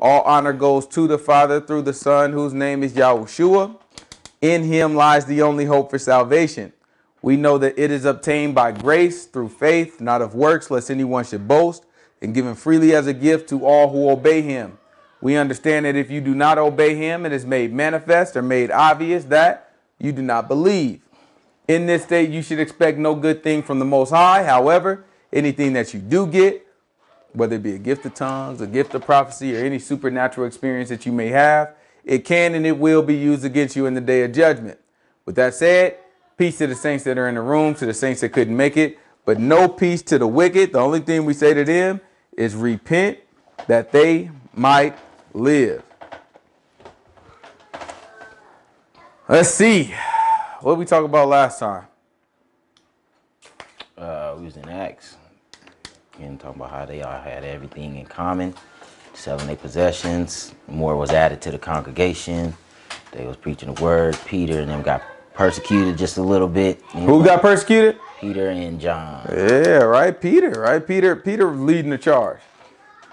All honor goes to the Father through the Son, whose name is Yahushua. In him lies the only hope for salvation. We know that it is obtained by grace through faith, not of works, lest anyone should boast, and given freely as a gift to all who obey him. We understand that if you do not obey him, it is made manifest or made obvious that you do not believe. In this state, you should expect no good thing from the Most High. However, anything that you do get, whether it be a gift of tongues, a gift of prophecy, or any supernatural experience that you may have, it can and it will be used against you in the day of judgment. With that said, peace to the saints that are in the room, to the saints that couldn't make it, but no peace to the wicked. The only thing we say to them is repent that they might live. Let's see. What we talk about last time? Uh, we was in Acts. And talking about how they all had everything in common, selling their possessions. More was added to the congregation. They was preaching the word. Peter and them got persecuted just a little bit. You Who got persecuted? Peter and John. Yeah, right. Peter, right? Peter, Peter leading the charge,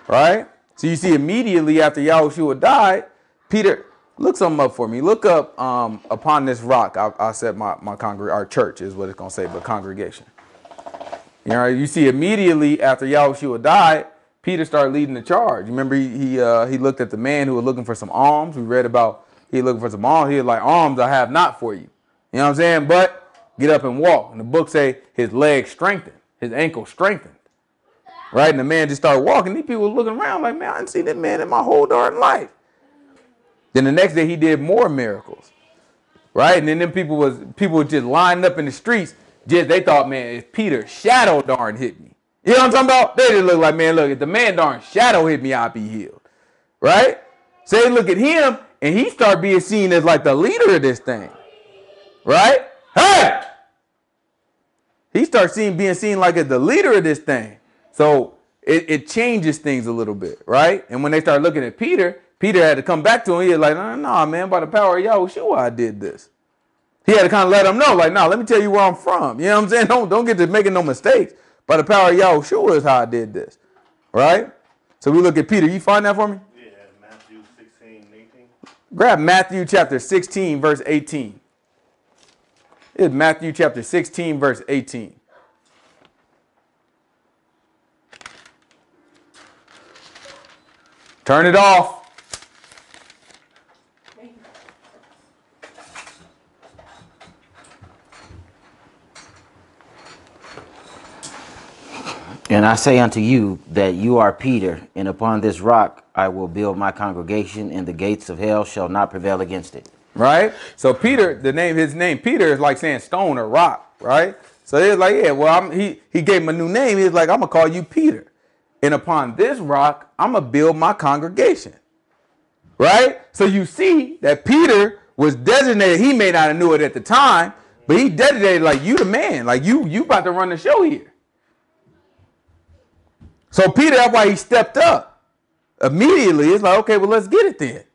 right? So you see, immediately after Yahushua died, Peter, look something up for me. Look up um, upon this rock. I, I said my my congreg- our church is what it's gonna say, but congregation. You know, you see, immediately after Yahushua died, Peter started leading the charge. Remember, he he, uh, he looked at the man who was looking for some alms. We read about he looking for some alms. He was like, "Alms I have not for you." You know what I'm saying? But get up and walk. And the book say his legs strengthened, his ankle strengthened. Right? And the man just started walking. These people were looking around like, man, I didn't see that man in my whole darn life. Then the next day he did more miracles. Right? And then them people was people were just lined up in the streets. Just they thought, man, if Peter shadow darn hit me. You know what I'm talking about? They just look like, man, look, if the man darn shadow hit me, I'll be healed. Right? So they look at him and he start being seen as like the leader of this thing. Right? Hey! He starts seeing being seen like as the leader of this thing. So it, it changes things a little bit, right? And when they start looking at Peter, Peter had to come back to him. He was like, no, no, man, by the power of Yahushua, I did this. He had to kind of let them know, like, no, let me tell you where I'm from. You know what I'm saying? Don't, don't get to making no mistakes. By the power of Yahushua is how I did this, right? So we look at Peter. You find that for me? Yeah, Matthew 16, 18. Grab Matthew chapter 16, verse 18. It's Matthew chapter 16, verse 18. Turn it off. And I say unto you that you are Peter, and upon this rock I will build my congregation, and the gates of hell shall not prevail against it. right? So Peter, the name, his name Peter is like saying stone or rock, right? So it's like, yeah, well, I'm, he he gave him a new name. He's like, I'm gonna call you Peter, and upon this rock, I'm gonna build my congregation, right? So you see that Peter was designated. He may not have knew it at the time, but he designated like you the man, like you you about to run the show here. So Peter, that's why he stepped up immediately. It's like, okay, well, let's get it then.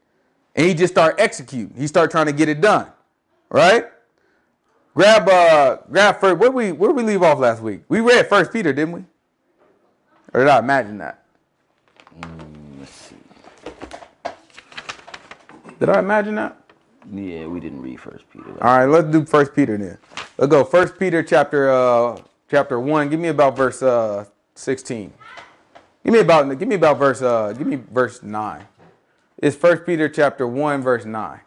And he just start executing. He start trying to get it done. Right? Grab uh grab first. Where we where we leave off last week? We read first Peter, didn't we? Or did I imagine that? Let's see. Did I imagine that? Yeah, we didn't read First Peter. All right, let's do first Peter then. Let's go. First Peter chapter uh chapter one. Give me about verse uh 16. Give me about give me about verse uh give me verse 9. It's first Peter chapter 1, verse 9.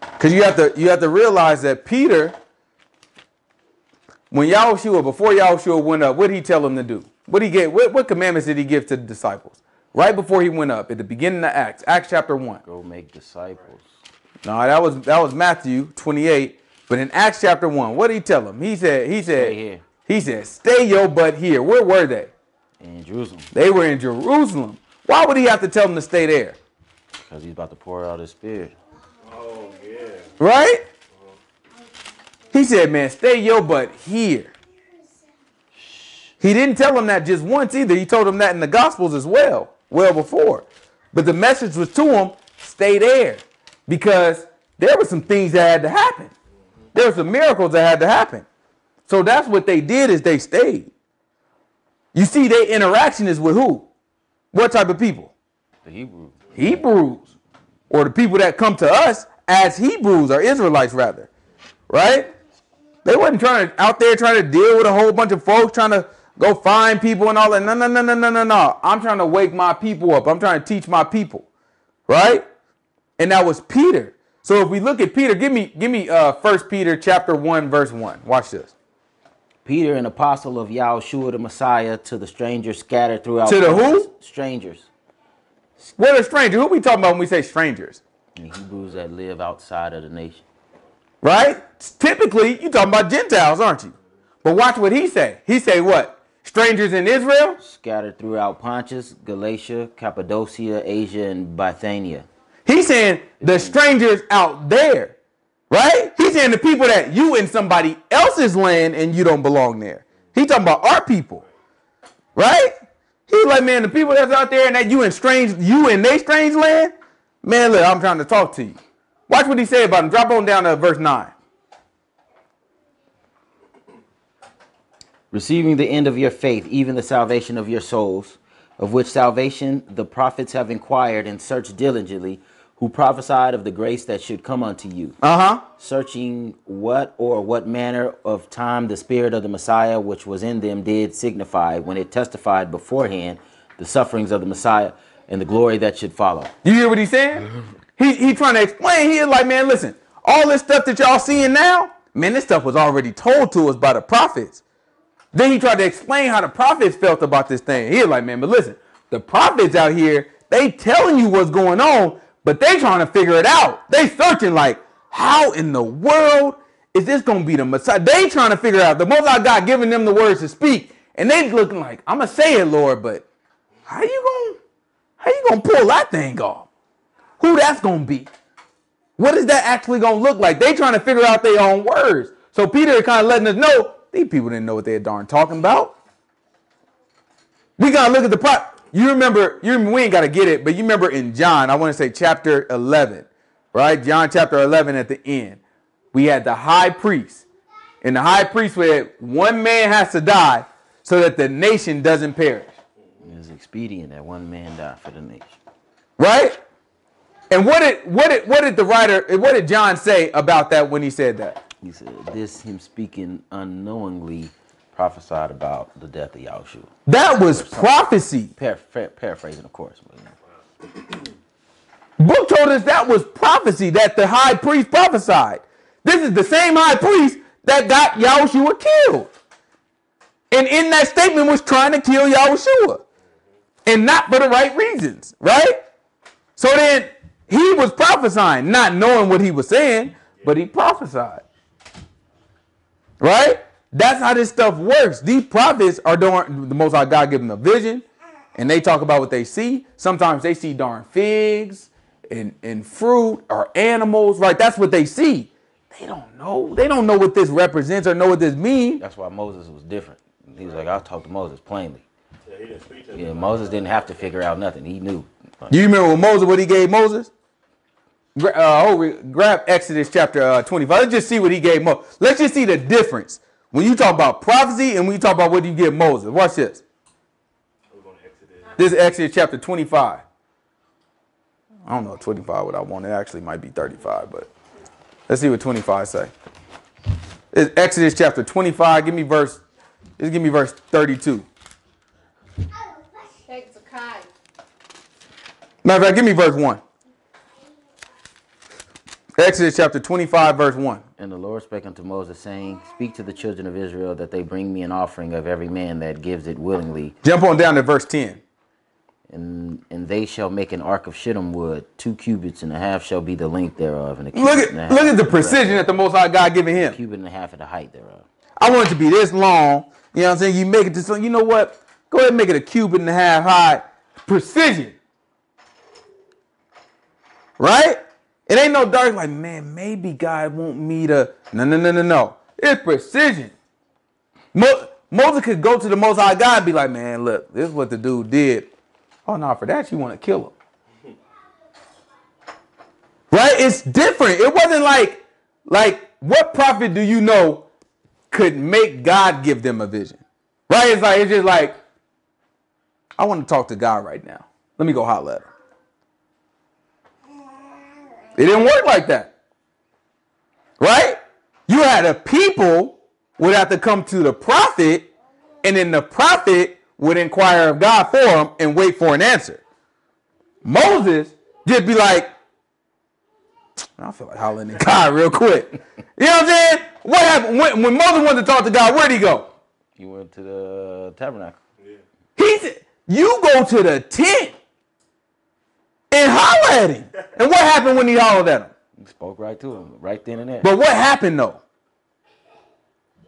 Because you have to you have to realize that Peter, when Yahushua, before Yahushua went up, what did he tell him to do? What he gave what, what commandments did he give to the disciples? Right before he went up, at the beginning of Acts, Acts chapter 1. Go make disciples. No, that was that was Matthew 28. But in Acts chapter 1, what did he tell them? He said, he said. He said, stay your butt here. Where were they? In Jerusalem, They were in Jerusalem. Why would he have to tell them to stay there? because he's about to pour out his spirit. Oh, yeah. Right? He said, man, stay your butt here. He didn't tell them that just once either. He told them that in the Gospels as well, well before. But the message was to them stay there. Because there were some things that had to happen. There were some miracles that had to happen. So that's what they did is they stayed. You see, their interaction is with who? What type of people? The Hebrew. Hebrews, or the people that come to us as Hebrews or Israelites, rather, right? They wasn't trying to out there trying to deal with a whole bunch of folks trying to go find people and all that. No, no, no, no, no, no, no. I'm trying to wake my people up. I'm trying to teach my people, right? And that was Peter. So if we look at Peter, give me give me uh First Peter chapter one verse one. Watch this. Peter, an apostle of Yahushua the Messiah, to the strangers scattered throughout. To the who? Strangers. What a stranger. Who we talking about when we say strangers? The Hebrews that live outside of the nation. right? Typically, you talking about Gentiles, aren't you? But watch what he say. He say what? Strangers in Israel? Scattered throughout Pontus, Galatia, Cappadocia, Asia, and Bithynia. He's saying the strangers out there, right? He's saying the people that you in somebody else's land and you don't belong there. He talking about our people, right? He's like, man, the people that's out there and that you in strange, you in they strange land, man. Look, I'm trying to talk to you. Watch what he say about them. Drop on down to verse nine. receiving the end of your faith, even the salvation of your souls, of which salvation the prophets have inquired and searched diligently, who prophesied of the grace that should come unto you, Uh huh. searching what or what manner of time the Spirit of the Messiah which was in them did signify when it testified beforehand the sufferings of the Messiah and the glory that should follow. You hear what he's saying? He he trying to explain. He is like, man, listen, all this stuff that y'all seeing now, man, this stuff was already told to us by the prophets. Then he tried to explain how the prophets felt about this thing. He was like, man, but listen, the prophets out here, they telling you what's going on, but they trying to figure it out. They searching like, how in the world is this gonna be the Messiah? They trying to figure out. The Most God giving them the words to speak, and they looking like, I'm gonna say it, Lord, but how you gonna how you gonna pull that thing off? Who that's gonna be? What is that actually gonna look like? They trying to figure out their own words. So Peter kind of letting us know these people didn't know what they're darn talking about. We gotta look at the pro. You remember? You we ain't gotta get it, but you remember in John, I want to say chapter eleven, right? John chapter eleven at the end, we had the high priest, and the high priest said one man has to die so that the nation doesn't perish. It is expedient that one man die for the nation. right? And what did what did what did the writer what did John say about that when he said that? He said, This him speaking unknowingly prophesied about the death of Yahushua. That was prophecy. Par- par- paraphrasing, of course. But, you know. Book told us that was prophecy that the high priest prophesied. This is the same high priest that got Yahushua killed. And in that statement was trying to kill Yahushua. And not for the right reasons, right? So then he was prophesying, not knowing what he was saying, but he prophesied. Right? That's how this stuff works. These prophets are doing the most high God give them a vision, and they talk about what they see. Sometimes they see darn figs and, and fruit or animals, right? That's what they see. They don't know. They don't know what this represents or know what this means. That's why Moses was different. He was like, I'll talk to Moses plainly. Yeah, he didn't speak to Yeah. Moses didn't have to figure out nothing. He knew. Do you remember when Moses what he gave Moses? Uh, hold re- grab Exodus chapter uh, 25. Let's just see what he gave Moses. Let's just see the difference when you talk about prophecy and when you talk about what you get Moses. Watch this. This is Exodus chapter 25. I don't know 25 what I want. It actually might be 35, but let's see what 25 say. It's Exodus chapter 25. Give me verse. Just give me verse 32. Hezekiah. Matter of fact, give me verse 1. Exodus chapter 25, verse 1. And the Lord spake unto Moses, saying, Speak to the children of Israel that they bring me an offering of every man that gives it willingly, Jump on down to verse 10. and and they shall make an ark of shittim wood. Two cubits and a half shall be the length thereof, and a Look at a look at the precision that the Most High God given him. cubit and a half of the height thereof. I want it to be this long. You know what I'm saying? You make it to some. You know what? Go ahead and make it a cubit and a half high. Precision. Right? It ain't no dark. Like man, maybe God want me to. No, no, no, no, no. It's precision. Mo- Moses could go to the Most High God and be like, man, look, this is what the dude did. Oh no, for that you want to kill him. Right? It's different. It wasn't like, like, what prophet do you know could make God give them a vision? Right? It's like, it's just like, I want to talk to God right now. Let me go holler at him. It didn't work like that. Right? You had a people would have to come to the prophet, and then the prophet would inquire of God for him and wait for an answer. Moses just be like, I feel like hollering at God real quick. You know what I'm saying? What happened when, when Moses wanted to talk to God? Where'd he go? He went to the tabernacle. He said, "You go to the tent and holler at him." And what happened when he hollered at him? He spoke right to him, right then and there. But what happened though?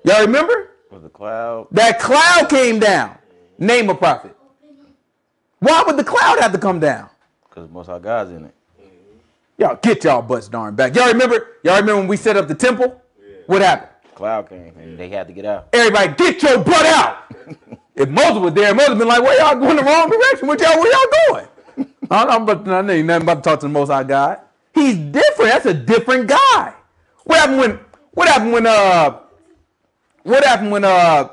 Y'all remember? With the cloud, That cloud came down. Name a prophet. Why would the cloud have to come down? because Most High God's in it. Y'all get y'all butts darn back. Y'all remember? Y'all remember when we set up the temple? What happened? Cloud came and they had to get out. Everybody, get your butt out. if Moses was there, Moses been like, "Where y'all going the wrong direction? What y'all? Where y'all going?" I don't but I know nothing about to talk to the Most High God. He's different. That's a different guy. What happened when? What happened when? Uh, what happened when? Uh,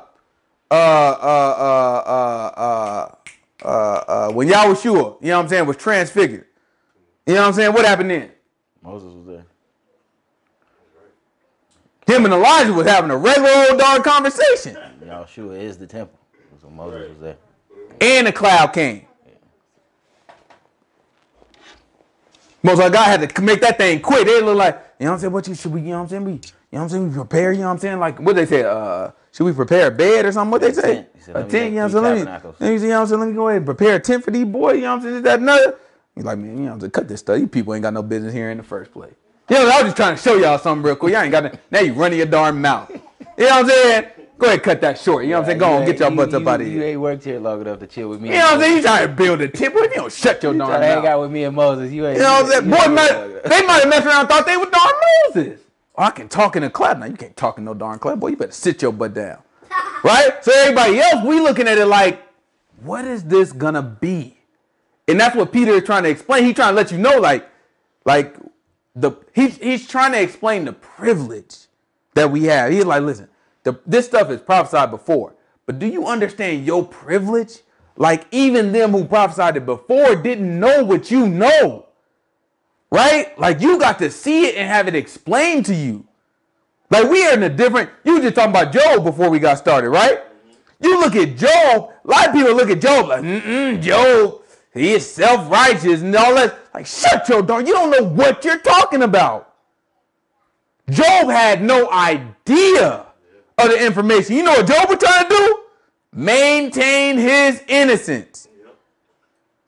uh, uh, uh, uh, uh, uh, uh when Yahushua, you know what I'm saying, was transfigured. You know what I'm saying? What happened then? Moses was there. Him and Elijah was having a regular old dog conversation. Yahshua is the temple. So Moses was there. and the cloud came. Of God had to make that thing quick. They look like, you know what I'm saying? What you should we, you know what I'm saying? We, you know what I'm saying? We prepare, you know what I'm saying? Like what they say, uh, should we prepare a bed or something? What they say? said, a tent, you know what I'm saying? Let me, let me, you know what I'm saying? Let me go ahead and prepare a tent for these boys, you know what I'm saying? That, another. He's like, man, you know what I'm saying? Cut this stuff. You people ain't got no business here in the first place. You know, I was just trying to show y'all something real quick. Y'all ain't got no, now you running your darn mouth. You know what I'm saying? Go ahead, cut that short. You know what I'm saying? Go on, get your butts up out of here. You ain't worked here long enough to chill with me. You know what I'm saying? You trying to build a tip. What if you don't shut your You darn trying to hang out with me and Moses. You ain't. You know what I'm saying? Boy, might, worked like that. they might have messed around and thought they were darn Moses. Oh, I can talk in a clap. Now you can't talk in no darn clap. Boy, you better sit your butt down. Right? So everybody else, we looking at it like, what is this gonna be? And that's what Peter is trying to explain. He's trying to let you know, like, like the he's he's trying to explain the privilege that we have. He's like, listen, the, this stuff is prophesied before, but do you understand your privilege? Like even them who prophesied it before didn't know what you know, right? Like you got to see it and have it explained to you. Like we are in a different. You were just talking about Job before we got started, right? You look at Job. A lot of people look at Job like, mm-mm, Job, he is self-righteous and all that. Like, shut your door. You don't know what you're talking about. Job had no idea of the information. You know what Job was trying to do? Maintain his innocence.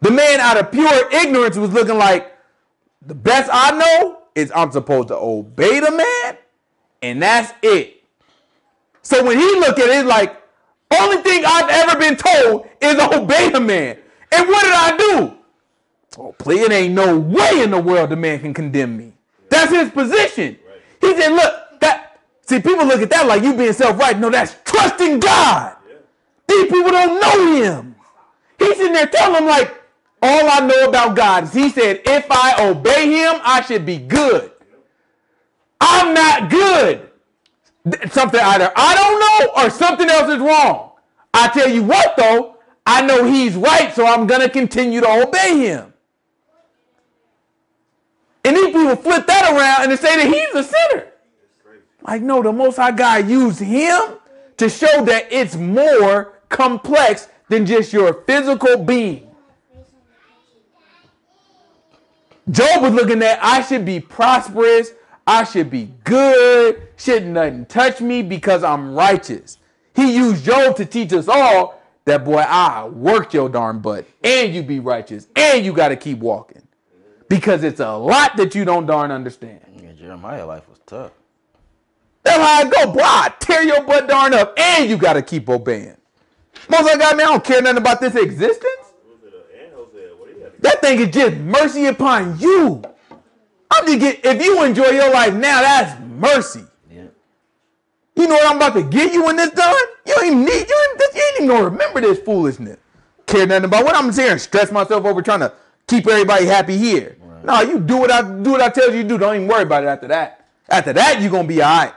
The man, out of pure ignorance, was looking like the best I know is I'm supposed to obey the man, and that's it. So when he look at it, like, only thing I've ever been told is obey the man. And what did I do? Oh, please, it ain't no way in the world the man can condemn me. That's his position. He said, look, see, people look at that like you being self-right. No, that's trusting God. These people don't know him. He's sitting there telling them, like, all I know about God is he said, if I obey him, I should be good. I'm not good. Something either I don't know or something else is wrong. I tell you what, though, I know he's right, so I'm going to continue to obey him. And these people flip that around and they say that he's a sinner. Like, no, the Most High God used him to show that it's more complex than just your physical being. Job was looking at, I should be prosperous, I should be good, shouldn't nothing touch me because I'm righteous. He used Job to teach us all that, boy, I worked your darn butt, and you be righteous, and you got to keep walking. Because it's a lot that you don't darn understand. Yeah, Jeremiah life was tough. That's how I go, boy. I tear your butt darn up, and you got to keep obeying. Most of guy, man, I don't care nothing about this existence. Who's it, and Hosea? What do you have to That thing is just mercy upon you. I'm just get if you enjoy your life now, that's mercy. Yeah. You know what I'm about to get you when this done? You don't even need you ain't, you ain't even gonna remember this foolishness. Care nothing about what I'm saying. stress myself over trying to keep everybody happy here. No, you do what I do what I tell you to do. Don't even worry about it after that. After that, you're gonna be alright.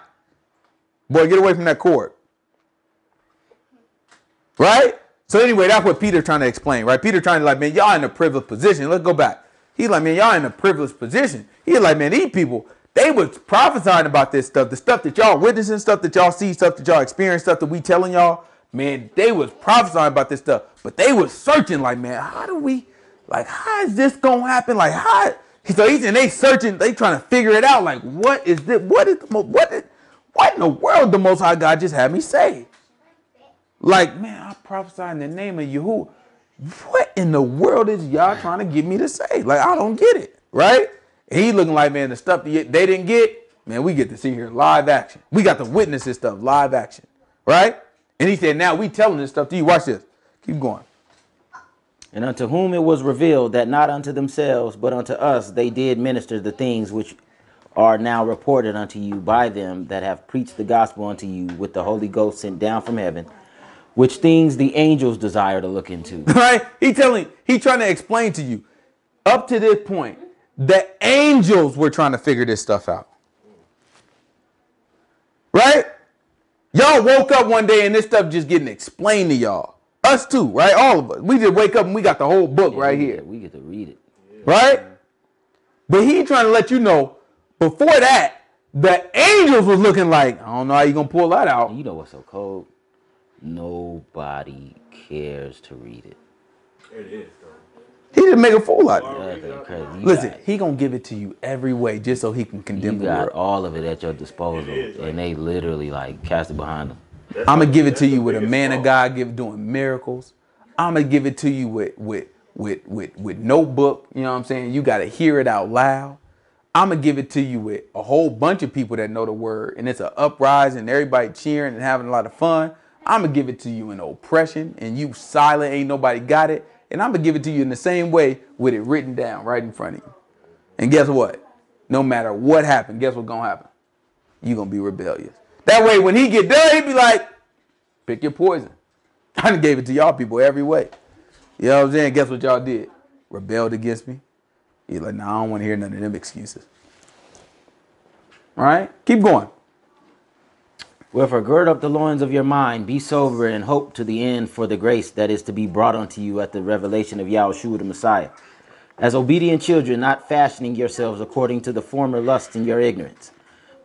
Boy, get away from that cord. Right? So anyway, that's what Peter trying to explain, right? Peter trying to like, man, y'all in a privileged position. Let's go back. He's like, man, y'all in a privileged position. He's like, man, these people, they was prophesying about this stuff, the stuff that y'all witnessing, stuff that y'all see, stuff that y'all experience, stuff that we telling y'all. Man, they was prophesying about this stuff, but they was searching like, man, how do we, like, how is this gonna happen? Like, how? So he's and they searching, they trying to figure it out. Like, what is this? What is what? Is, what in the world the Most High God just had me say? Like, man, I prophesy in the name of Yahuwah. What in the world is y'all trying to get me to say? Like, I don't get it, right? And he looking like, man, the stuff they didn't get, man, we get to see here live action. We got to witness this stuff live action, right? And he said, now we telling this stuff to you. Watch this. Keep going. And unto whom it was revealed that not unto themselves, but unto us they did minister the things which are now reported unto you by them that have preached the gospel unto you with the Holy Ghost sent down from heaven, which things the angels desire to look into. right? He telling, he trying to explain to you, up to this point, the angels were trying to figure this stuff out. Right? Y'all woke up one day and this stuff just getting explained to y'all. Us too, right? All of us. We just wake up and we got the whole book right we here. We get to read it. Right? But he trying to let you know before that, the angels was looking like, I don't know how you gonna pull that out. You know what's so cold? Nobody cares to read it. It is, though. He just make a fool out of you. That's ain't crazy. You Listen, got, he gonna give it to you every way just so he can you condemn the got world. all of it at your disposal, is, and they literally like cast it behind them. That's I'm gonna give it to you with a biggest man of. God give doing miracles. I'm gonna give it to you with with with with with no book. You know what I'm saying? You gotta hear it out loud. I'm gonna give it to you with a whole bunch of people that know the word, and it's an uprising, and everybody cheering and having a lot of fun. I'm gonna give it to you in oppression, and you silent, ain't nobody got it. And I'm gonna give it to you in the same way with it written down right in front of you. And guess what? No matter what happened, guess what's gonna happen? you gonna be rebellious. That way, when he get done, he be like, pick your poison. I gave it to y'all people every way. You know what I'm saying? Guess what y'all did? Rebelled against me. He's like, nah, I don't want to hear none of them excuses. All right? Keep going. Wherefore, gird up the loins of your mind, be sober, and hope to the end for the grace that is to be brought unto you at the revelation of Yahushua the Messiah. As obedient children, not fashioning yourselves according to the former lust in your ignorance.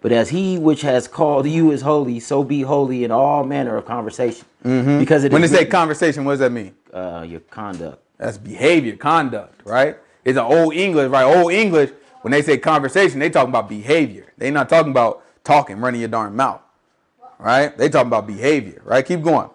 But as he which has called you is holy, so be holy in all manner of conversation. Because it When they say conversation, what does that mean? uh, your conduct. That's behavior, conduct, right? It's an old English, right? Old English, when they say conversation, they talking about behavior. They not talking about talking, running your darn mouth. Right? They talking about behavior, right? Keep going.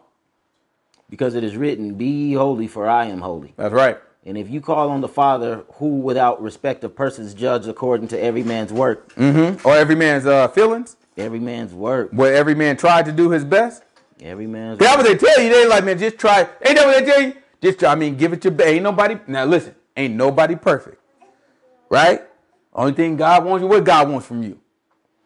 Because it is written, Be holy, for I am holy. That's right. And if you call on the Father, who without respect of persons judge according to every man's work, Mm-hmm. Or every man's uh, feelings, every man's work, where every man tried to do his best. every man's That's what they tell you. They like, man, just try. Ain't that what they tell you? Just try. I mean, give it your best. Ain't nobody. Now listen, ain't nobody perfect, right? Only thing God wants you, what God wants from you,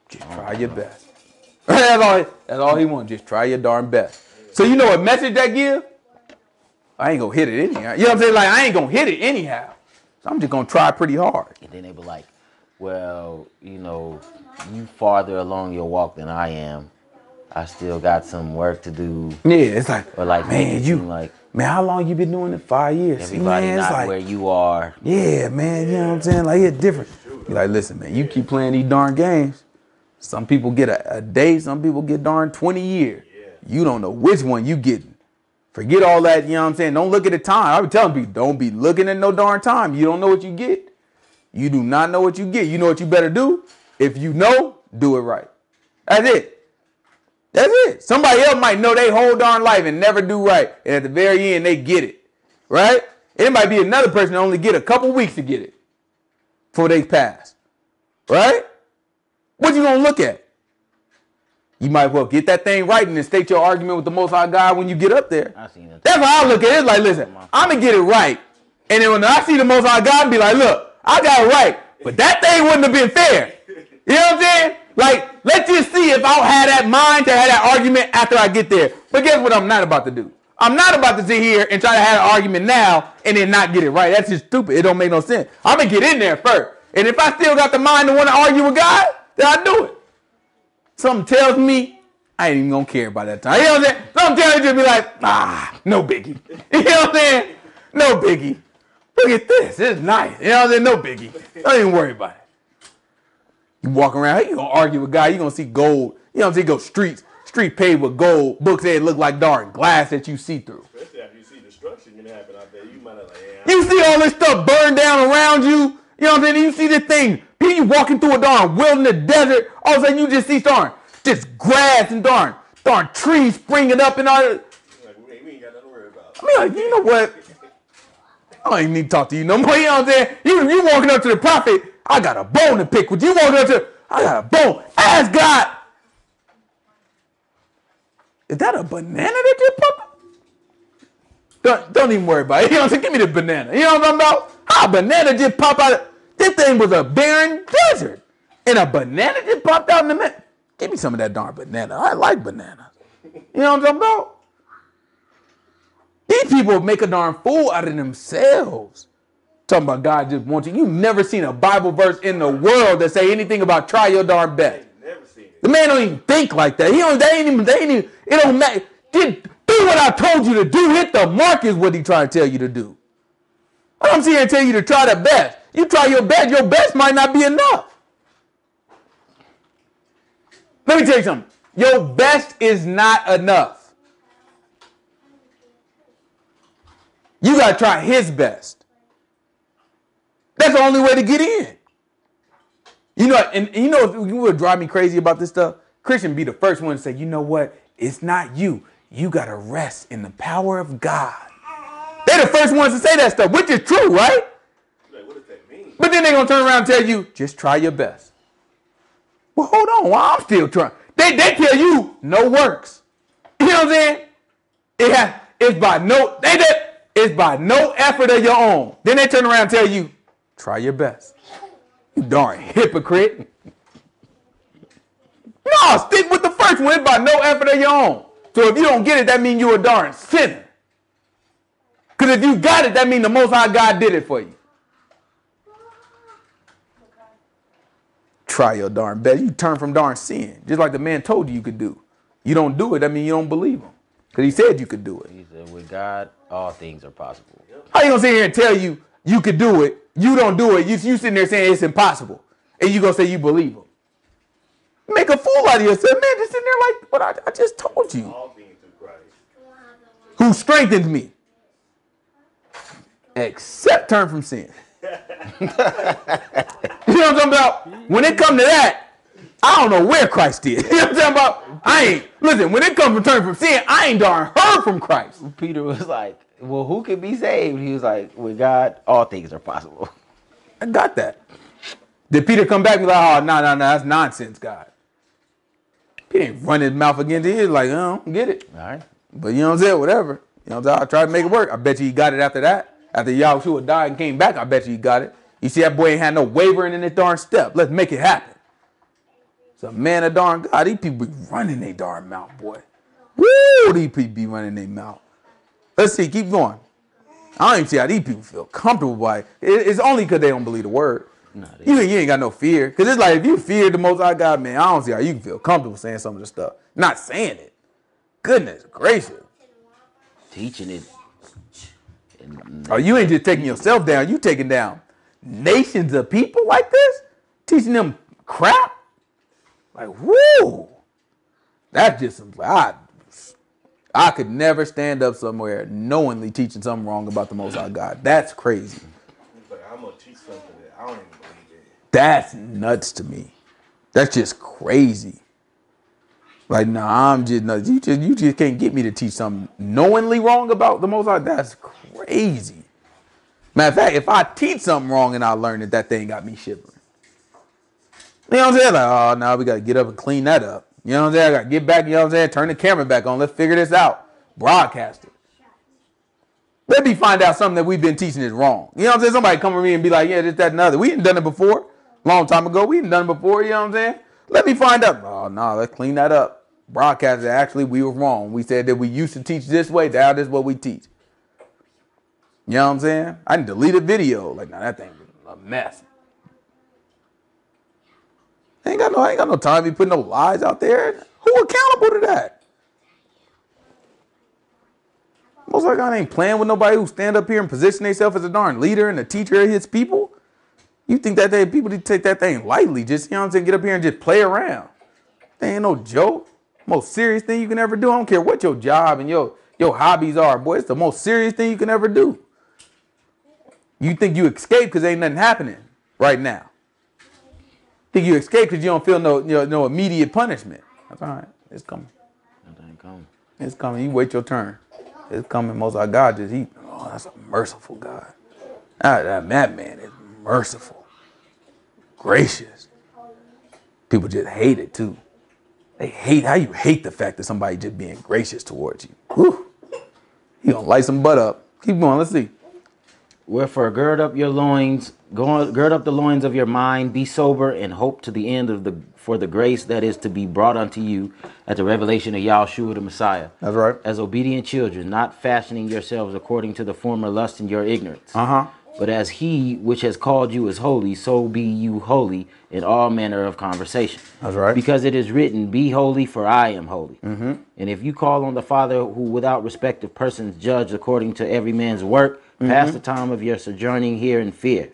just oh, try your best. that's all. That's all He wants. Just try your darn best. So you know what message that give? I ain't gonna hit it anyhow. You know what I'm saying? Like I ain't gonna hit it anyhow. So I'm just gonna try pretty hard. And then they were like, well, you know, you farther along your walk than I am. I still got some work to do. Yeah, it's like, Or like man, you, like man, how long you been doing it? Five years. See, everybody man, not like, where you are. Yeah, man, you know what I'm saying? Like it's different. You're like, listen, man, you keep playing these darn games. Some people get a, a day, some people get darn 20 years. You don't know which one you getting. Forget all that, you know what I'm saying? Don't look at the time. I be telling people, don't be looking at no darn time. You don't know what you get. You do not know what you get. You know what you better do? If you know, do it right. That's it. That's it. Somebody else might know they whole darn life and never do right. And at the very end, they get it. Right? It might be another person that only get a couple weeks to get it before they pass. Right? What you gonna look at? You might well get that thing right and then state your argument with the most high God when you get up there. I seen it. That's how I look at it. It's like, listen, I'm gonna get it right. And then when I see the most high God be like, look, I got it right. But that thing wouldn't have been fair. You know what I'm saying? Like, let's just see if I'll have that mind to have that argument after I get there. But guess what I'm not about to do? I'm not about to sit here and try to have an argument now and then not get it right. That's just stupid. It don't make no sense. I'm gonna get in there first. And if I still got the mind to want to argue with God, then I do it. Something tells me I ain't even gonna care about that time. You know what I'm saying? Sometimes just be like, ah, no biggie. You know what I'm saying? No biggie. Look at this. It's nice. You know what I'm saying? No biggie. Don't even worry about it. You walk around, you gonna argue with a guy, you gonna see gold. You know what I'm saying? Go streets, street paved with gold, books that look like dark glass that you see through. Especially after you see destruction gonna happen out there, you might have like, yeah. You see all this stuff burn down around you. You know what I'm saying? You see this thing. You walking through a darn wilderness desert. All of a sudden you just see darn just grass and darn darn trees springing up and all that. We ain't, got to worry about. I mean, like, you know what? I don't even need to talk to you no more. You know what I'm saying? You you walking up to the prophet. I got a bone to pick with you. Walking up to I got a bone. Ask God. Is that a banana that just popped? Don't, don't even worry about it. You know what I'm saying? Give me the banana. You know what I'm talking about? How a banana just popped out. Of, this thing was a barren desert. And a banana just popped out in the middle. Give me some of that darn banana. I like bananas. You know what I'm talking about? These people make a darn fool out of themselves. Talking about God just wants you. You've never seen a Bible verse in the world that say anything about try your darn best. Never seen it. The man don't even think like that. He don't. They ain't even. They ain't even. It don't matter. Did do what I told you to do. Hit the mark is what he trying to tell you to do. I'm sitting here and tell you to try the best. You try your best. Your best might not be enough. Let me tell you something. Your best is not enough. You gotta try his best. That's the only way to get in. You know, and, you know you would drive me crazy about this stuff? Christian be the first one to say, you know what? It's not you. You gotta rest in the power of God. They're the first ones to say that stuff, which is true, right? Like, what does that mean? But then they're gonna turn around and tell you, just try your best. Well, hold on, well, I'm still trying. They they tell you no works. You know what I'm saying? It has it's by no they did it's by no effort of your own. Then they turn around and tell you, try your best. You darn hypocrite. No, stick with the first one. It's by no effort of your own. So if you don't get it, that means you're a darn sinner. Because if you got it, that means the Most High God did it for you. Try your darn best. You turn from darn sin, just like the man told you you could do. You don't do it, I mean you don't believe him. Because he said you could do it. He said, with God, all things are possible. How you gonna sit here and tell you you could do it? You don't do it. You, you sitting there saying it's impossible. And you gonna say you believe him. Make a fool out of yourself, man. Just sitting there like, but I, I just told you. All things through Christ. Who strengthens me. Except turn from sin. you know what I'm talking about? When it come to that, I don't know where Christ is. You know what I'm talking about? I ain't listen, when it comes to turn from sin, I ain't darn heard from Christ. Peter was like, well, who can be saved? He was like, with God, all things are possible. I got that. Did Peter come back and be like, oh, no, no, no, that's nonsense, God. Peter didn't run his mouth against it. like, I don't get it. All right. But you know what I'm saying? Whatever. You know what I'm saying? I tried to make it work. I bet you he got it after that. After Yahushua died and came back, I bet you he got it. You see, that boy ain't had no wavering in this darn step. Let's make it happen. It's a man of darn God. These people be running their darn mouth, boy. Woo! These people be running their mouth. Let's see. Keep going. I don't even see how these people feel comfortable by it. It- It's only because they don't believe the word. Nah, You, you ain't got no fear. Because it's like if you fear the most I got, man, I don't see how you can feel comfortable saying some of the stuff. Not saying it. Goodness gracious. Teaching it. Oh, you ain't just taking yourself down. You taking down nations of people like this, teaching them crap. Like, whoo, that's just. I, I could never stand up somewhere knowingly teaching something wrong about the Most High God. That's crazy. Like, I'm gonna teach something that I don't even believe in. That's nuts to me. That's just crazy. Like, nah, I'm just nuts. You just you just can't get me to teach something knowingly wrong about the Most High. That's crazy. Matter of fact, if I teach something wrong and I learn it, that thing got me shivering. You know what I'm saying? Like, oh, now we got to get up and clean that up. You know what I'm saying? I got to get back. You know what I'm saying? Turn the camera back on. Let's figure this out. Broadcast it. Let me find out something that we've been teaching is wrong. You know what I'm saying? Somebody come to me and be like, yeah, this, that, and the other. We ain't done it before. Long time ago. We ain't done it before. You know what I'm saying? Let me find out. Oh, no, let's clean that up. Broadcast it. Actually, we were wrong. We said that we used to teach this way. Now this is what we teach. You know what I'm saying? I didn't delete a video. Like, now that thing a mess. I ain't got no, I ain't got no time to be putting no lies out there. Who accountable to that? Most like I ain't playing with nobody who stand up here and position themselves as a darn leader and a teacher of his people. You think that they people take that thing lightly? Just you know what I'm saying? Get up here and just play around. They ain't no joke. Most serious thing you can ever do. I don't care what your job and your your hobbies are, boy. It's the most serious thing you can ever do. You think you escape because ain't nothing happening right now. Think you escape because you don't feel no, know, no immediate punishment. That's all right. It's coming. Nothing come. It's coming. You wait your turn. It's coming. Most High God just he. Oh, that's a merciful God. Ah, that, that, that man is merciful, gracious. People just hate it too. They hate how you hate the fact that somebody just being gracious towards you. Whew. He gonna light some butt up. Keep going. Let's see. Wherefore, gird up your loins, go, gird up the loins of your mind, be sober, and hope to the end of the for the grace that is to be brought unto you at the revelation of Yahshua the Messiah. That's right. As obedient children, not fashioning yourselves according to the former lust in your ignorance. Uh huh. But as he which has called you is holy, so be you holy in all manner of conversation. That's right. Because it is written, Be holy, for I am holy. Mm-hmm. And if you call on the Father, who without respect of persons judge according to every man's work, pass the time of your sojourning here in fear.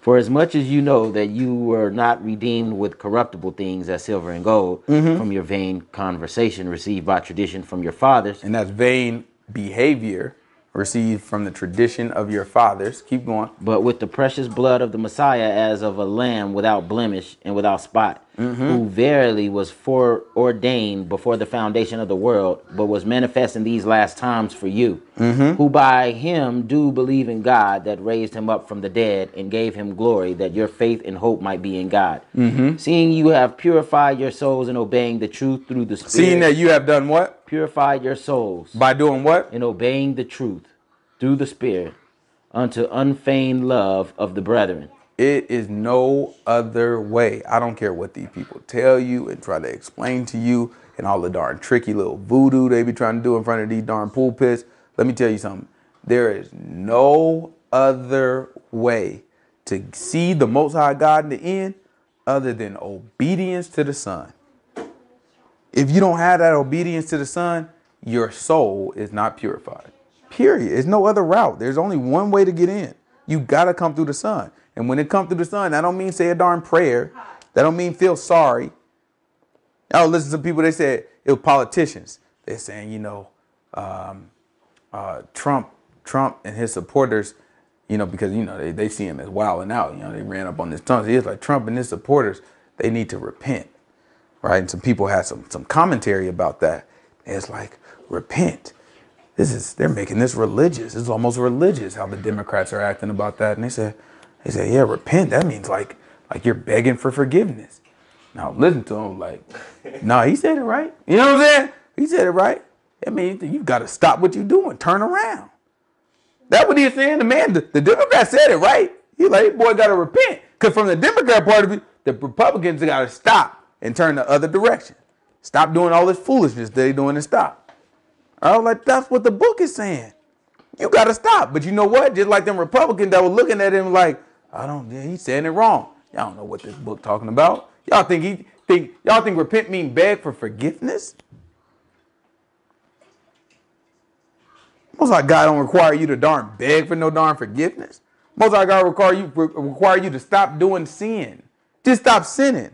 For as much as you know that you were not redeemed with corruptible things as silver and gold from your vain conversation received by tradition from your fathers, And that's vain behavior received from the tradition of your fathers. Keep going. but with the precious blood of the Messiah as of a lamb without blemish and without spot, Mm-hmm. who verily was foreordained before the foundation of the world, but was manifest in these last times for you, mm-hmm. who by him do believe in God that raised him up from the dead and gave him glory, that your faith and hope might be in God. Mm-hmm. Seeing you have purified your souls in obeying the truth through the Spirit, Seeing that you have done what? purified your souls By doing what? in obeying the truth through the Spirit unto unfeigned love of the brethren. It is no other way. I don't care what these people tell you and try to explain to you and all the darn tricky little voodoo they be trying to do in front of these darn pulpits. Let me tell you something. There is no other way to see the Most High God in the end other than obedience to the Son. If you don't have that obedience to the Son, your soul is not purified. Period. There's no other route. There's only one way to get in. You gotta come through the Son. And when it comes through the Son, I don't mean say a darn prayer. That don't mean feel sorry. I listen to people. They said it was politicians. They're saying, you know, um, uh, Trump, Trump and his supporters, you know, because you know they, they see him as wilding out. You know, they ran up on this tongue. He's like Trump and his supporters. They need to repent, right? And some people had some some commentary about that. It's like repent. This is they're making this religious. It's almost religious how the Democrats are acting about that. And they said, they said, yeah, repent. That means like like you're begging for forgiveness. Now listen to him like, no, he said it right. You know what I'm saying? He said it right. I mean, you've got to stop what you're doing. Turn around. That's what he's saying. The man, the, the Democrat said it right. He like, boy, got to repent. Because from the Democrat part of it, the Republicans got to stop and turn the other direction. Stop doing all this foolishness they doing and stop. I was like, that's what the book is saying. You got to stop. But you know what? Just like them Republicans that were looking at him like, I don't, he's saying it wrong. Y'all don't know what this book talking about. Y'all think he think y'all think repent mean beg for forgiveness? Most like God don't require you to darn beg for no darn forgiveness. Most like God require you require you to stop doing sin. Just stop sinning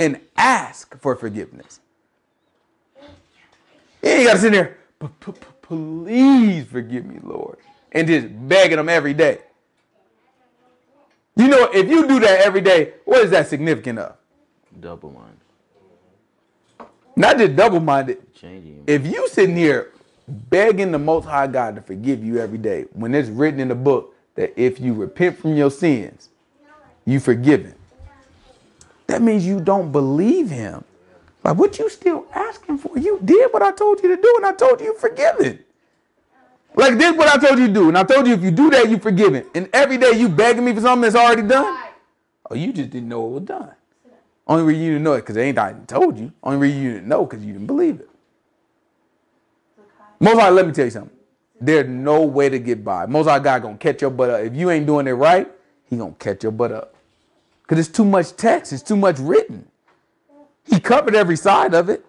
and ask for forgiveness. You ain't got to sit there, "P- p- p- please forgive me, Lord, and just begging them every day. You know, if you do that every day, what is that significant of? Double one. Not just double-minded. Changing. If you sitting here begging the Most High God to forgive you every day, when it's written in the book that if you repent from your sins, you forgiven, that means you don't believe Him. Like what you still asking for? You did what I told you to do, and I told you you forgiven. Like this, is what I told you to do, and I told you if you do that, you forgiven. And every day you begging me for something that's already done. Oh, you just didn't know it was done. Only reason you didn't know it because ain't I told you. Only reason you didn't know because you didn't believe it. Most High, let me tell you something. There's no way to get by. Most High God gonna catch your butt up. If you ain't doing it right, he gonna catch your butt up. Cause it's too much text. It's too much written. He covered every side of it.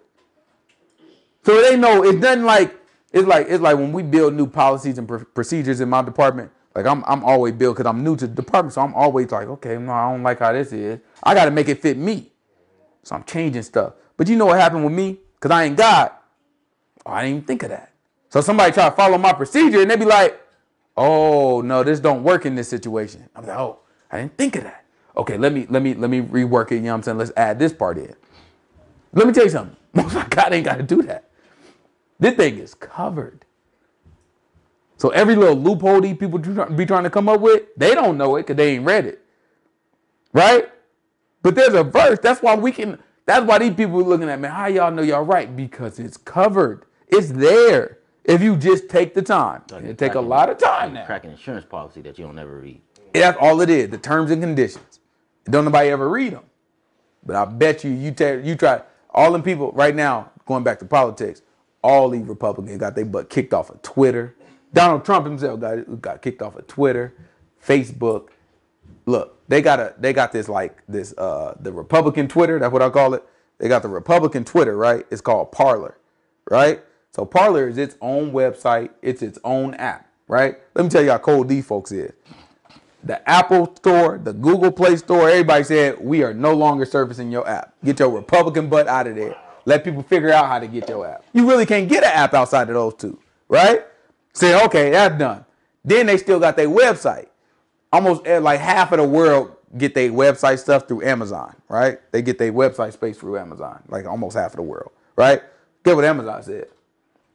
So it ain't no. It's nothing like. It's like it's like when we build new policies and pr- procedures in my department. Like I'm I'm always built because I'm new to the department, so I'm always like, okay, no, I don't like how this is. I got to make it fit me. So I'm changing stuff. But you know what happened with me? Because I ain't God. Oh, I didn't even think of that. So somebody try to follow my procedure and they be like, oh no, this don't work in this situation. I'm like, oh, I didn't think of that. Okay, let me let me let me rework it. You know what I'm saying? Let's add this part in. Let me tell you something. God ain't got to do that. This thing is covered. So every little loophole these people be trying to come up with, they don't know it because they ain't read it. Right? But there's a verse. That's why we can. That's why these people are looking at me. How y'all know y'all right? Because it's covered. It's there. If you just take the time. Oh, it take a lot of time now. Crack an insurance policy that you don't ever read. That's all it is. The terms and conditions. Don't nobody ever read them. But I bet you, you tell you try all them people right now. Going back to politics, all these Republicans got their butt kicked off of Twitter. Donald Trump himself got got kicked off of Twitter, Facebook. Look, they got a they got this like this uh the Republican Twitter. That's what I call it. They got the Republican Twitter, right? It's called Parler, right? So Parler is its own website. It's its own app, right? Let me tell you how cold these folks is the Apple Store, the Google Play Store, everybody said we are no longer servicing your app. Get your Republican butt out of there. Let people figure out how to get your app. You really can't get an app outside of those two, right? Say, okay, that's done. Then they still got their website. Almost eh, like half of the world get their website stuff through Amazon, right? They get their website space through Amazon, like almost half of the world, right? Get what Amazon said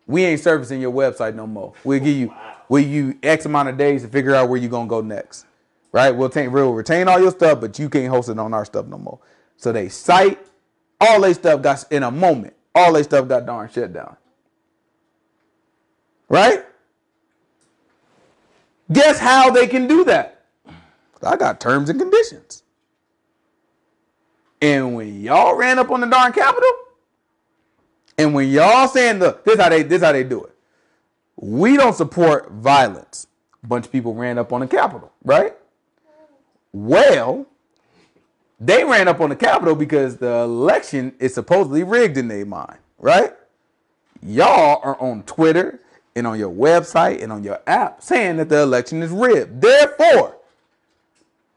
we ain't servicing your website no more. We'll give you we'll give you X amount of days to figure out where you're gonna go next. Right? We'll take we'll retain all your stuff, but you can't host it on our stuff no more. So they site, all they stuff got in a moment, all they stuff got darn shut down. Right? Guess how they can do that? I got terms and conditions. And when y'all ran up on the darn Capitol, and when y'all saying the this how they this how they do it. We don't support violence. A bunch of people ran up on the Capitol, right? Well, they ran up on the Capitol because the election is supposedly rigged in their mind, right? Y'all are on Twitter and on your website and on your app saying that the election is rigged. Therefore,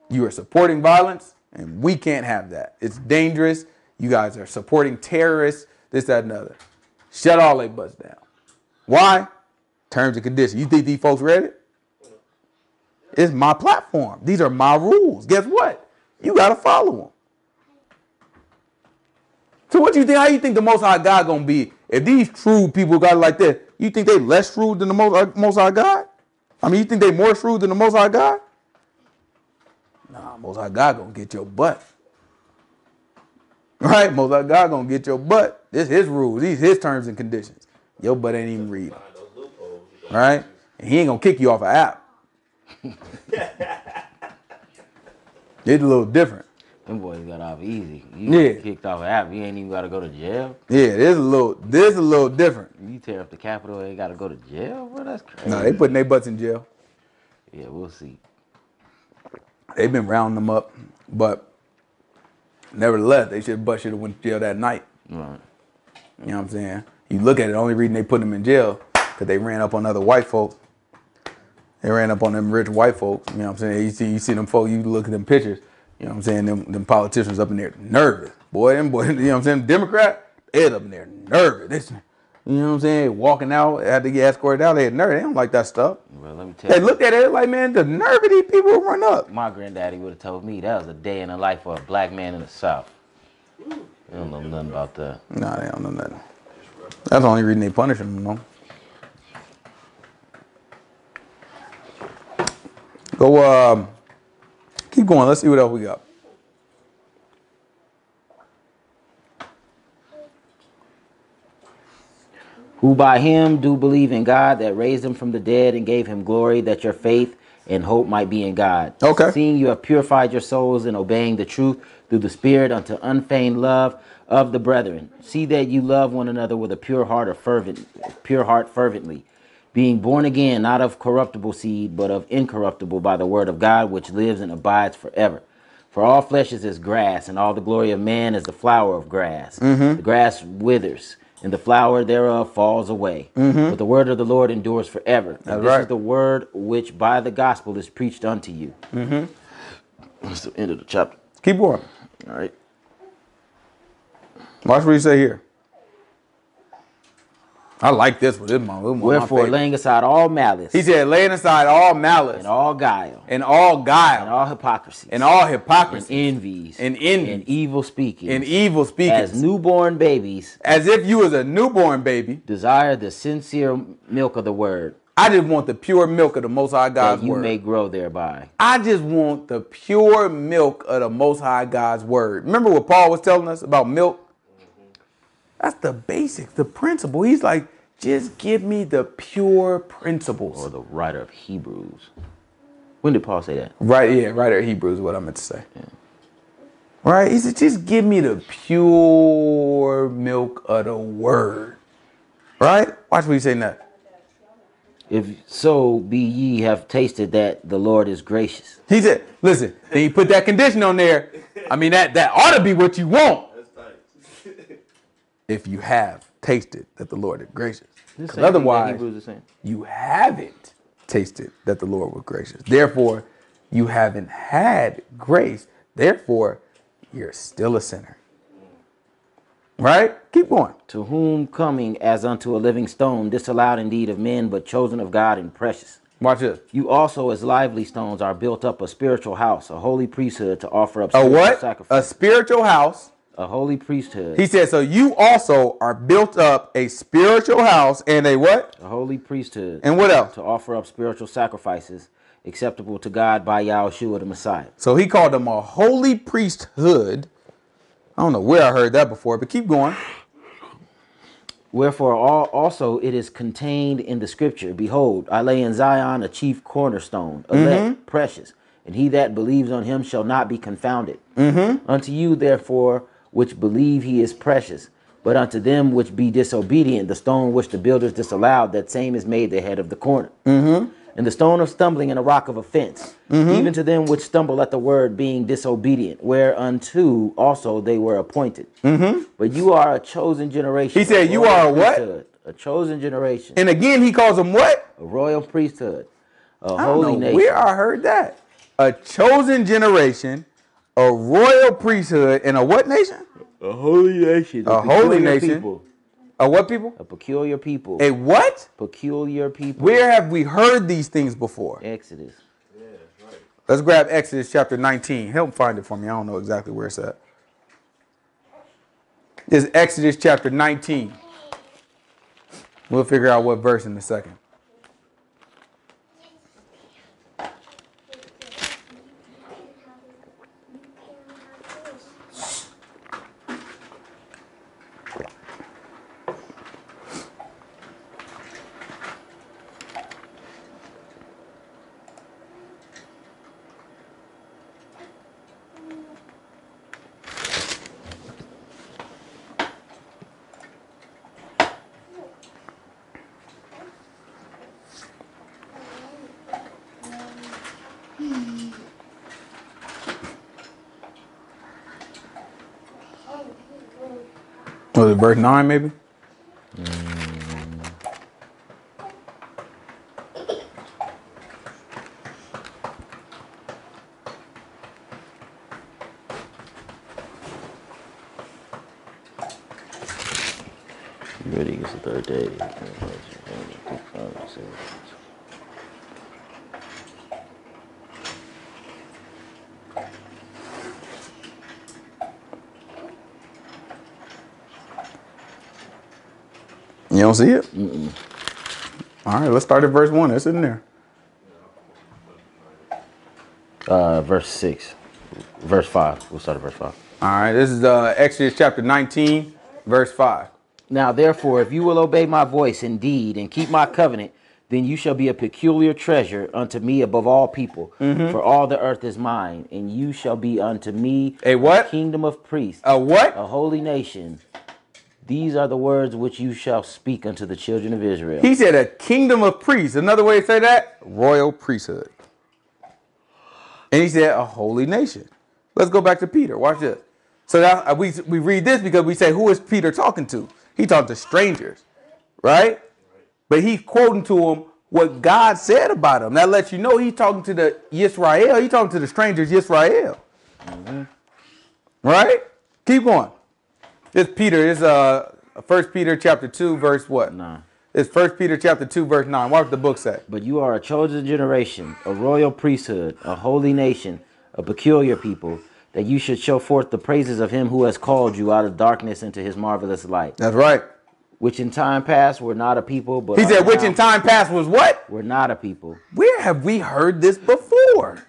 you are supporting violence, and we can't have that. It's dangerous. You guys are supporting terrorists, this, that, and other. Shut all they butts down. Why? Terms and conditions. You think these folks read it? It's my platform. These are my rules. Guess what? You gotta follow him. So what you think? How you think the Most High God gonna be if these true people got it like this? You think they less shrewd than the Most, uh, Most High God? I mean, you think they more shrewd than the Most High God? Nah, Most High God gonna get your butt. Right? Most High God gonna get your butt. This his rules. These his terms and conditions. Your butt ain't even read 'em. Find those loopholes. Right? And he ain't gonna kick you off an app. it's a little different. Them boys got off easy. You Yeah. kicked off an app. You ain't even got to go to jail. Yeah, this is a little this a little different. You tear up the Capitol, they got to go to jail. Bro, that's crazy. No, they putting their butts in jail. yeah, we'll see. They've been rounding them up, but nevertheless, they should butt should have went to jail that night. Right. You know what I'm saying? You look at it, the only reason they put them in jail because they ran up on other white folks. They ran up on them rich white folks. You know what I'm saying? You see, you see them folks. You look at them pictures. You know what I'm saying? Them, them politicians up in there nervous. Boy, them boy. You know what I'm saying? Democrat, they up in there nervous. This, you know what I'm saying? Walking out, had to get escorted out. They had nerve. They don't like that stuff. Well, let me tell They you. looked at it like, man, the nerve of these people run up. My granddaddy would have told me that was a day in the life of a black man in the South. They don't know nothing about that. Nah, they don't know nothing. That's the only reason they punish them, you know. Go, um, keep going. Let's see what else we got. who by him do believe in God that raised him from the dead and gave him glory, that your faith and hope might be in God. Okay. Seeing you have purified your souls in obeying the truth through the Spirit unto unfeigned love of the brethren. See that you love one another with a pure heart of fervent, pure heart fervently, being born again, not of corruptible seed, but of incorruptible by the word of God, which lives and abides forever. For all flesh is as grass, and all the glory of man is the flower of grass. The grass withers, and the flower thereof falls away. But the word of the Lord endures forever. And Mm-hmm. That's this right. is the word which by the gospel is preached unto you. Mm-hmm. That's the end of the chapter. Keep going. All right. Watch what you say here. I like this one. This is my, this one of my Wherefore, laying aside all malice He said, laying aside all malice and all guile and all guile. and all hypocrisy and all and hypocrisy envies and envies and evil speaking and evil speaking. as newborn babies as if you was a newborn baby. desire the sincere milk of the word I just want the pure milk of the Most High God's that you word. may grow thereby. I just want the pure milk of the Most High God's word. Remember what Paul was telling us about milk? That's the basics, the principle. He's like, just give me the pure principles. Or the writer of Hebrews. When did Paul say that? Right, yeah, right there, Hebrews, what I meant to say. Right? He said, just give me the pure milk of the word. Right? Watch what he's saying that. If so be ye have tasted that the Lord is gracious. He said, listen, then he put that condition on there. I mean, that, that ought to be what you want. If you have tasted that the Lord is gracious. This 'Cause same thing that otherwise, Hebrews is saying. you haven't tasted that the Lord was gracious. Therefore, you haven't had grace. Therefore, you're still a sinner. Right? Keep going. To whom coming as unto a living stone, disallowed indeed of men, but chosen of God and precious. Watch this. You also, as lively stones, are built up a spiritual house, a holy priesthood to offer up A what? A spiritual house. A holy priesthood. He said, so you also are built up a spiritual house and a what? a holy priesthood. And what else? to offer up spiritual sacrifices acceptable to God by Yahushua the Messiah. So he called them a holy priesthood. I don't know where I heard that before, but keep going. Wherefore all, also it is contained in the scripture, Behold, I lay in Zion a chief cornerstone, elect, mm-hmm. precious, and he that believes on him shall not be confounded. Mm-hmm. Unto you therefore which believe he is precious, but unto them which be disobedient, the stone which the builders disallowed, that same is made the head of the corner. Mm-hmm. And the stone of stumbling and a rock of offense, mm-hmm. even to them which stumble at the word, being disobedient, whereunto also they were appointed. Mm-hmm. But you are a chosen generation. He said, "You are a what?" A chosen generation, And again, he calls them what? a royal priesthood, a holy know nation. where I heard that. A chosen generation, a royal priesthood, and a what nation? a holy nation. A holy nation. People, A what people? a peculiar people. A what? peculiar people. Where have we heard these things before? Exodus. Yeah, right. Let's grab Exodus chapter 19. Help find it for me. I don't know exactly where it's at. It's Exodus chapter 19. We'll figure out what verse in a second. Was it verse 9 maybe? You ready? It's the third day. You don't see it? All right, let's start at verse 1. It's in there. Uh, verse six, verse five. We'll start at verse five. All right, this is uh, Exodus chapter 19, verse 5. Now, therefore, if you will obey my voice indeed and keep my covenant, then you shall be a peculiar treasure unto me above all people. Mm-hmm. For all the earth is mine, and you shall be unto me A what? kingdom of priests, A what? a holy nation. These are the words which you shall speak unto the children of Israel. He said a kingdom of priests. Another way to say that, royal priesthood. And he said a holy nation. Let's go back to Peter. Watch this. So now uh, we we read this because we say, who is Peter talking to? He talked to strangers, right? But he's quoting to them what God said about him. That lets you know he's talking to the Israel. He's talking to the strangers, Yisrael. Right? Keep going. It's Peter. It's uh First Peter chapter two, verse what? Nine. It's First Peter chapter two, verse nine. Watch what the book say. But you are a chosen generation, a royal priesthood, a holy nation, a peculiar people, that you should show forth the praises of him who has called you out of darkness into his marvelous light, That's right. which in time past were not a people, but He said, which in time past was what? were not a people. Where have we heard this before?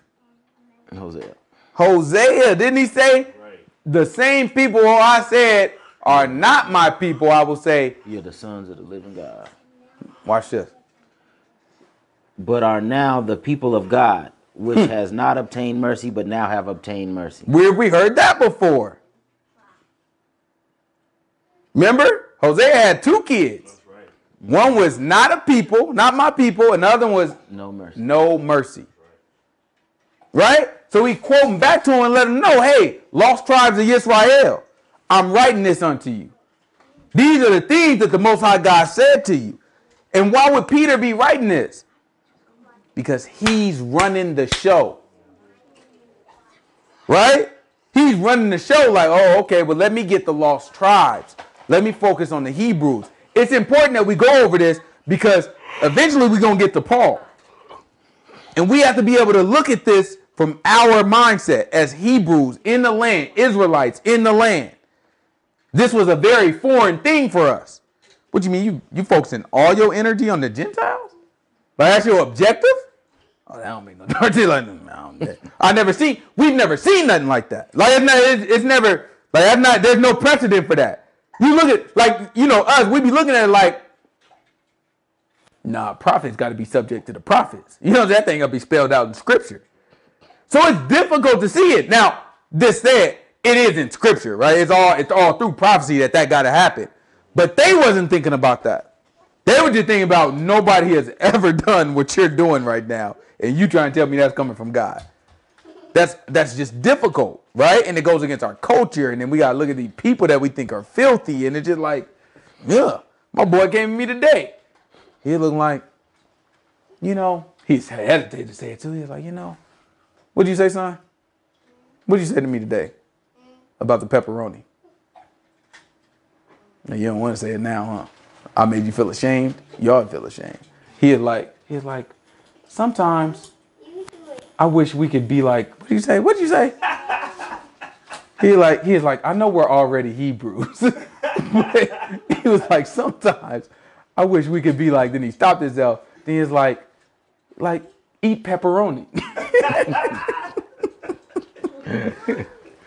Hosea. Hosea, didn't he say? Right. The same people who I said are not my people, I will say, You're the sons of the living God. watch this. But are now the people of God, which Hmm. has not obtained mercy, but now have obtained mercy. Where have we heard that before? Remember? Hosea had two kids. Right. One was not a people, not my people. Another one was No mercy. no mercy. Right? So he quoting back to him and let him know, hey, lost tribes of Israel, I'm writing this unto you. These are the things that the Most High God said to you. And why would Peter be writing this? Because he's running the show. Right? He's running the show like, oh, okay, well, let me get the lost tribes. Let me focus on the Hebrews. It's important that we go over this because eventually we're going to get to Paul. And we have to be able to look at this from our mindset as Hebrews in the land, Israelites in the land. This was a very foreign thing for us. What do you mean? You you focusing all your energy on the Gentiles? Like that's your objective? Oh, that don't make no difference. I never seen. We've never seen nothing like that. Like it's, not, it's, it's never like that's not. There's no precedent for that. You look at like you know us. We'd be looking at it like Nah, prophets got to be subject to the prophets. You know that thing got to be spelled out in scripture. So it's difficult to see it. Now, this said, it is in scripture, right? It's all it's all through prophecy that that got to happen. But they wasn't thinking about that. They were just thinking about nobody has ever done what you're doing right now, and you trying to tell me that's coming from God. That's that's just difficult, right? And it goes against our culture, and then we gotta look at these people that we think are filthy, and it's just like, yeah, my boy came to me today. He looked like, you know, he's hesitated to say it too. He was like, you know, what'd you say, son? What'd you say to me today about the pepperoni? Now, you don't want to say it now, huh? I made you feel ashamed. Y'all feel ashamed. He is like, he's like, sometimes I wish we could be like, what did you say? What did you say? He like, he is like, I know we're already Hebrews. He was like, sometimes I wish we could be like, then he stopped himself. Then he's like, like, eat pepperoni.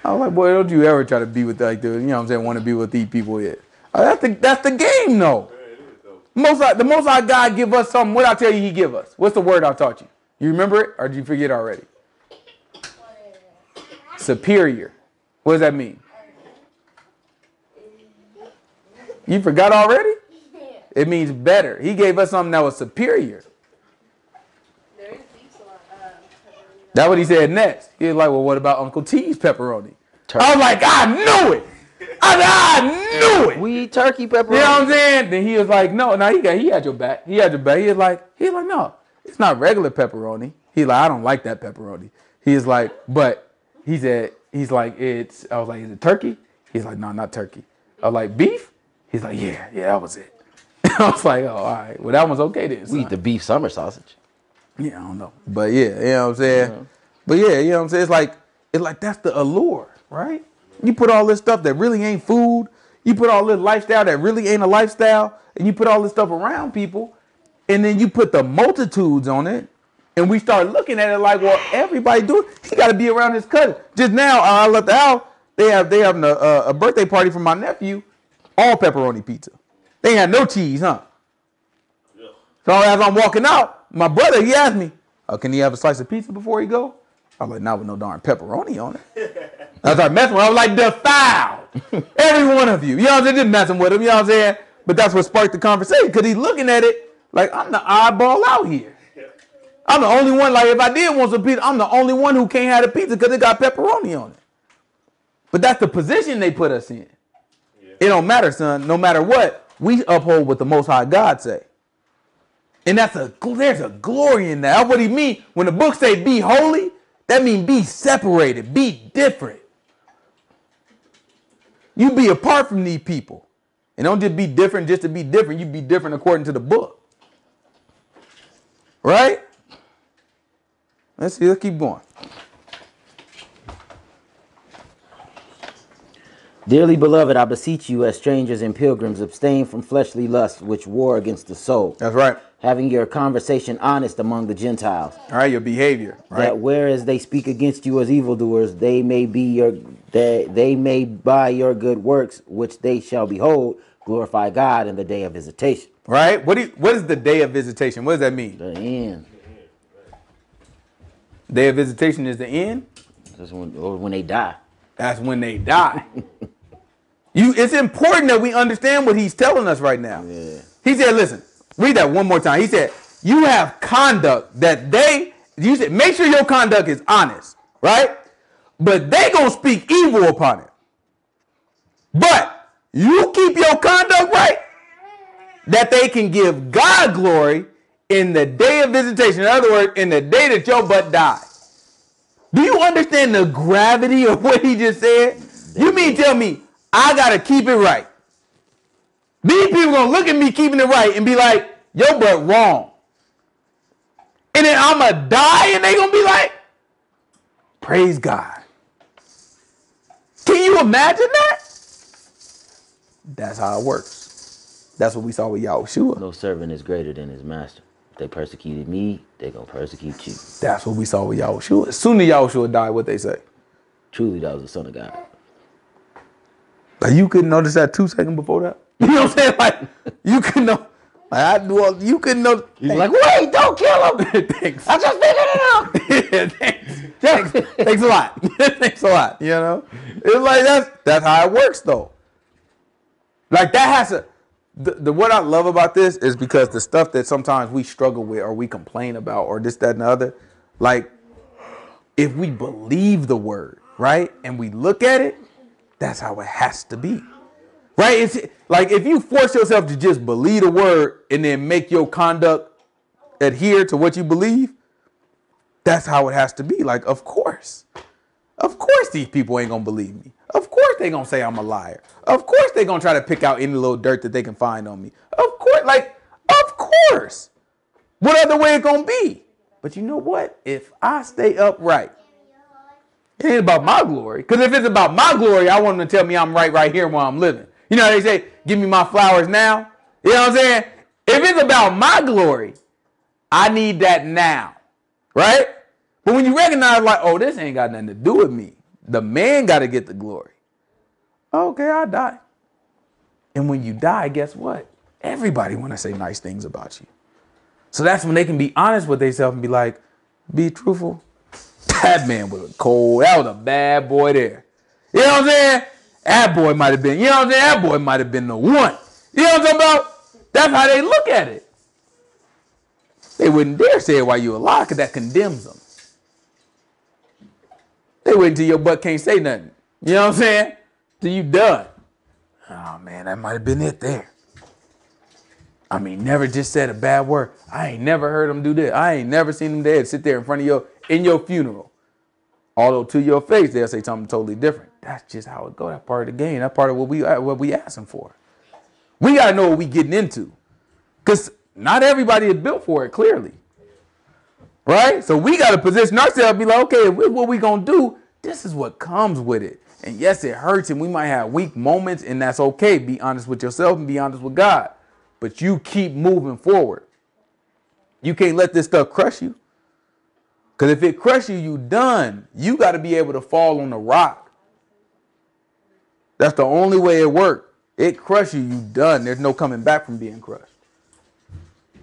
I was like, boy, don't you ever try to be with like the, you know what I'm saying, want to be with these people yet. Uh, that's the that's the game though. Most High- the most High God give us something. What I tell you, He give us. What's the word I taught you? You remember it, or did you forget already? Superior. What does that mean? You forgot already? It means better. He gave us something that was superior. There is pizza on uh, That's what he said next. He was like, well, what about Uncle T's pepperoni? Turkey. I was like, I knew it. I, I knew it. We eat turkey pepperoni. You know what I'm saying? Then he was like, no, no, he got he had your back. He had your back. He was like, he was like, no, it's not regular pepperoni. He's like, I don't like that pepperoni. He He's like, but he said, he's like, it's I was like, is it turkey? He's like, no, not turkey. I was like, beef? He's like, yeah, yeah, that was it. I was like, oh, all right. Well, that one's okay then. We eat the beef summer sausage. Yeah, I don't know. But yeah, you know what I'm saying? But yeah, you know what I'm saying? It's like it's like that's the allure, right? You put all this stuff that really ain't food, you put all this lifestyle that really ain't a lifestyle, and you put all this stuff around people, and then you put the multitudes on it, and we start looking at it like, well, everybody do it. He got to be around his cousin. Just now, I left the house. They have they having a, a, a birthday party for my nephew, all pepperoni pizza. They ain't had no cheese, huh? So as I'm walking out, my brother he asked me, oh, "Can he have a slice of pizza before he go?" I'm like, "Not with no darn pepperoni on it." I started messing with him. I was like, "Defiled, every one of you." You know what I'm saying? Just messing with him. You know what I'm saying? But that's what sparked the conversation because he's looking at it like I'm the oddball out here. I'm the only one. Like if I did want some pizza, I'm the only one who can't have the pizza because it got pepperoni on it. But that's the position they put us in. Yeah. It don't matter, son. No matter what, we uphold what the Most High God say. And that's a there's a glory in that. That's what he mean when the book say be holy. That mean be separated, be different. You be apart from these people, and don't just be different just to be different. You be different according to the book, right? Let's see. Let's keep going. Dearly beloved, I beseech you, as strangers and pilgrims, abstain from fleshly lusts which war against the soul, That's right. Having your conversation honest among the Gentiles, All right, your behavior, right? that whereas they speak against you as evildoers, they may be your they, they may by your good works, which they shall behold, glorify God in the day of visitation. Right? What do you, what is the day of visitation? What does that mean? The end. Day of visitation is the end. That's when or when they die. That's when they die. you it's important that we understand what he's telling us right now. Yeah. He said, listen, read that one more time. He said, you have conduct that they you said make sure your conduct is honest, right? But they gonna speak evil upon it. But you keep your conduct right, that they can give God glory in the day of visitation. In other words, in the day that your butt die. Do you understand the gravity of what he just said? You mean tell me I gotta keep it right? These people gonna look at me keeping it right and be like, "Yo, butt wrong," and then I'ma die, and they gonna be like, "Praise God." Can you imagine that? That's how it works. That's what we saw with Yahushua. No servant is greater than his master. If they persecuted me, they gonna persecute you. That's what we saw with Yahushua. As soon as Yahushua died, what they say? Truly, that was the son of God. But you couldn't notice that two seconds before that. You know what I'm saying? Like you couldn't know. Like I all- You couldn't know. He's like, wait, don't kill him. thanks. I just figured it out. yeah, thanks. thanks. Thanks a lot. thanks a lot. You know, it's like that's that's how it works though. Like that has to. The, the what I love about this is because the stuff that sometimes we struggle with or we complain about or this that and the other, like if we believe the word right and we look at it, that's how it has to be. Right? It's like if you force yourself to just believe the word and then make your conduct adhere to what you believe, that's how it has to be. Like, of course. Of course these people ain't gonna believe me. Of course they gonna say I'm a liar. Of course they gonna try to pick out any little dirt that they can find on me. Of course, like, of course. What other way it gonna be? But you know what? If I stay upright, it ain't about my glory. Because if it's about my glory, I want them to tell me I'm right right here while I'm living. You know they say, give me my flowers now? You know what I'm saying? If it's about my glory, I need that now. Right? But when you recognize, like, oh, this ain't got nothing to do with me. The man got to get the glory. Okay, I die. And when you die, guess what? Everybody want to say nice things about you. So that's when they can be honest with themselves and be like, be truthful. That man was a cold. That was a bad boy there. You know what I'm saying? That boy might have been, you know what I'm saying? That boy might have been the one. You know what I'm talking about? That's how they look at it. They wouldn't dare say it while you're alive because that condemns them. They wait until your butt can't say nothing. You know what I'm saying? Till you done. Oh man, that might have been it there. I mean, never just said a bad word. I ain't never heard them do this. I ain't never seen them dead sit there in front of your in your funeral. Although to your face they'll say something totally different. That's just how it go. That part of the game. That part of what we uh, what we asking for. We gotta know what we getting into, cause not everybody is built for it. Clearly, right? So we gotta position ourselves. Be like, okay, what we gonna do? This is what comes with it. And yes, it hurts, and we might have weak moments, and that's okay. Be honest with yourself and be honest with God. But you keep moving forward. You can't let this stuff crush you. Because if it crush you, you done. You got to be able to fall on the rock. That's the only way it worked. It crush you, you done. There's no coming back from being crushed.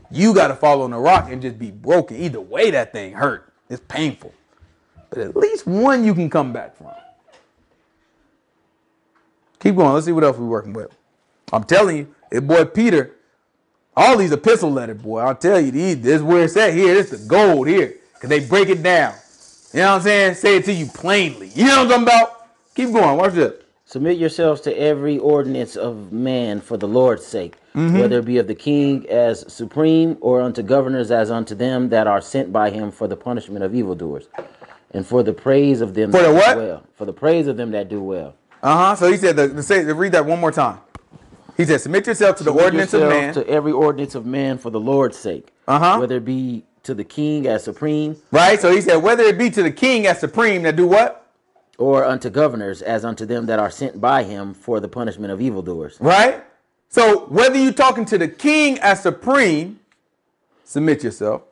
You got to fall on the rock and just be broken. Either way, that thing hurt. It's painful. But at least one you can come back from. Keep going. Let's see what else we're working with. I'm telling you, it boy Peter, all these epistle letters, boy, I'll tell you, these, this is where it's at here. This is the gold here. Because they break it down. You know what I'm saying? Say it to you plainly. You know what I'm talking about? Keep going. Watch this. Submit yourselves to every ordinance of man for the Lord's sake, Mm-hmm. whether it be of the king as supreme, or unto governors as unto them that are sent by him for the punishment of evildoers, and for the praise of them For that the what? do well. For the praise of them that do well. Uh huh. So he said, the, the say, read that one more time. He said, submit yourself to the Submit ordinance of man. to every ordinance of man for the Lord's sake, Uh-huh. whether it be to the king as supreme, Right? So he said, whether it be to the king as supreme that do what? Or unto governors as unto them that are sent by him for the punishment of evildoers. Right? So whether you're talking to the king as supreme, submit yourself,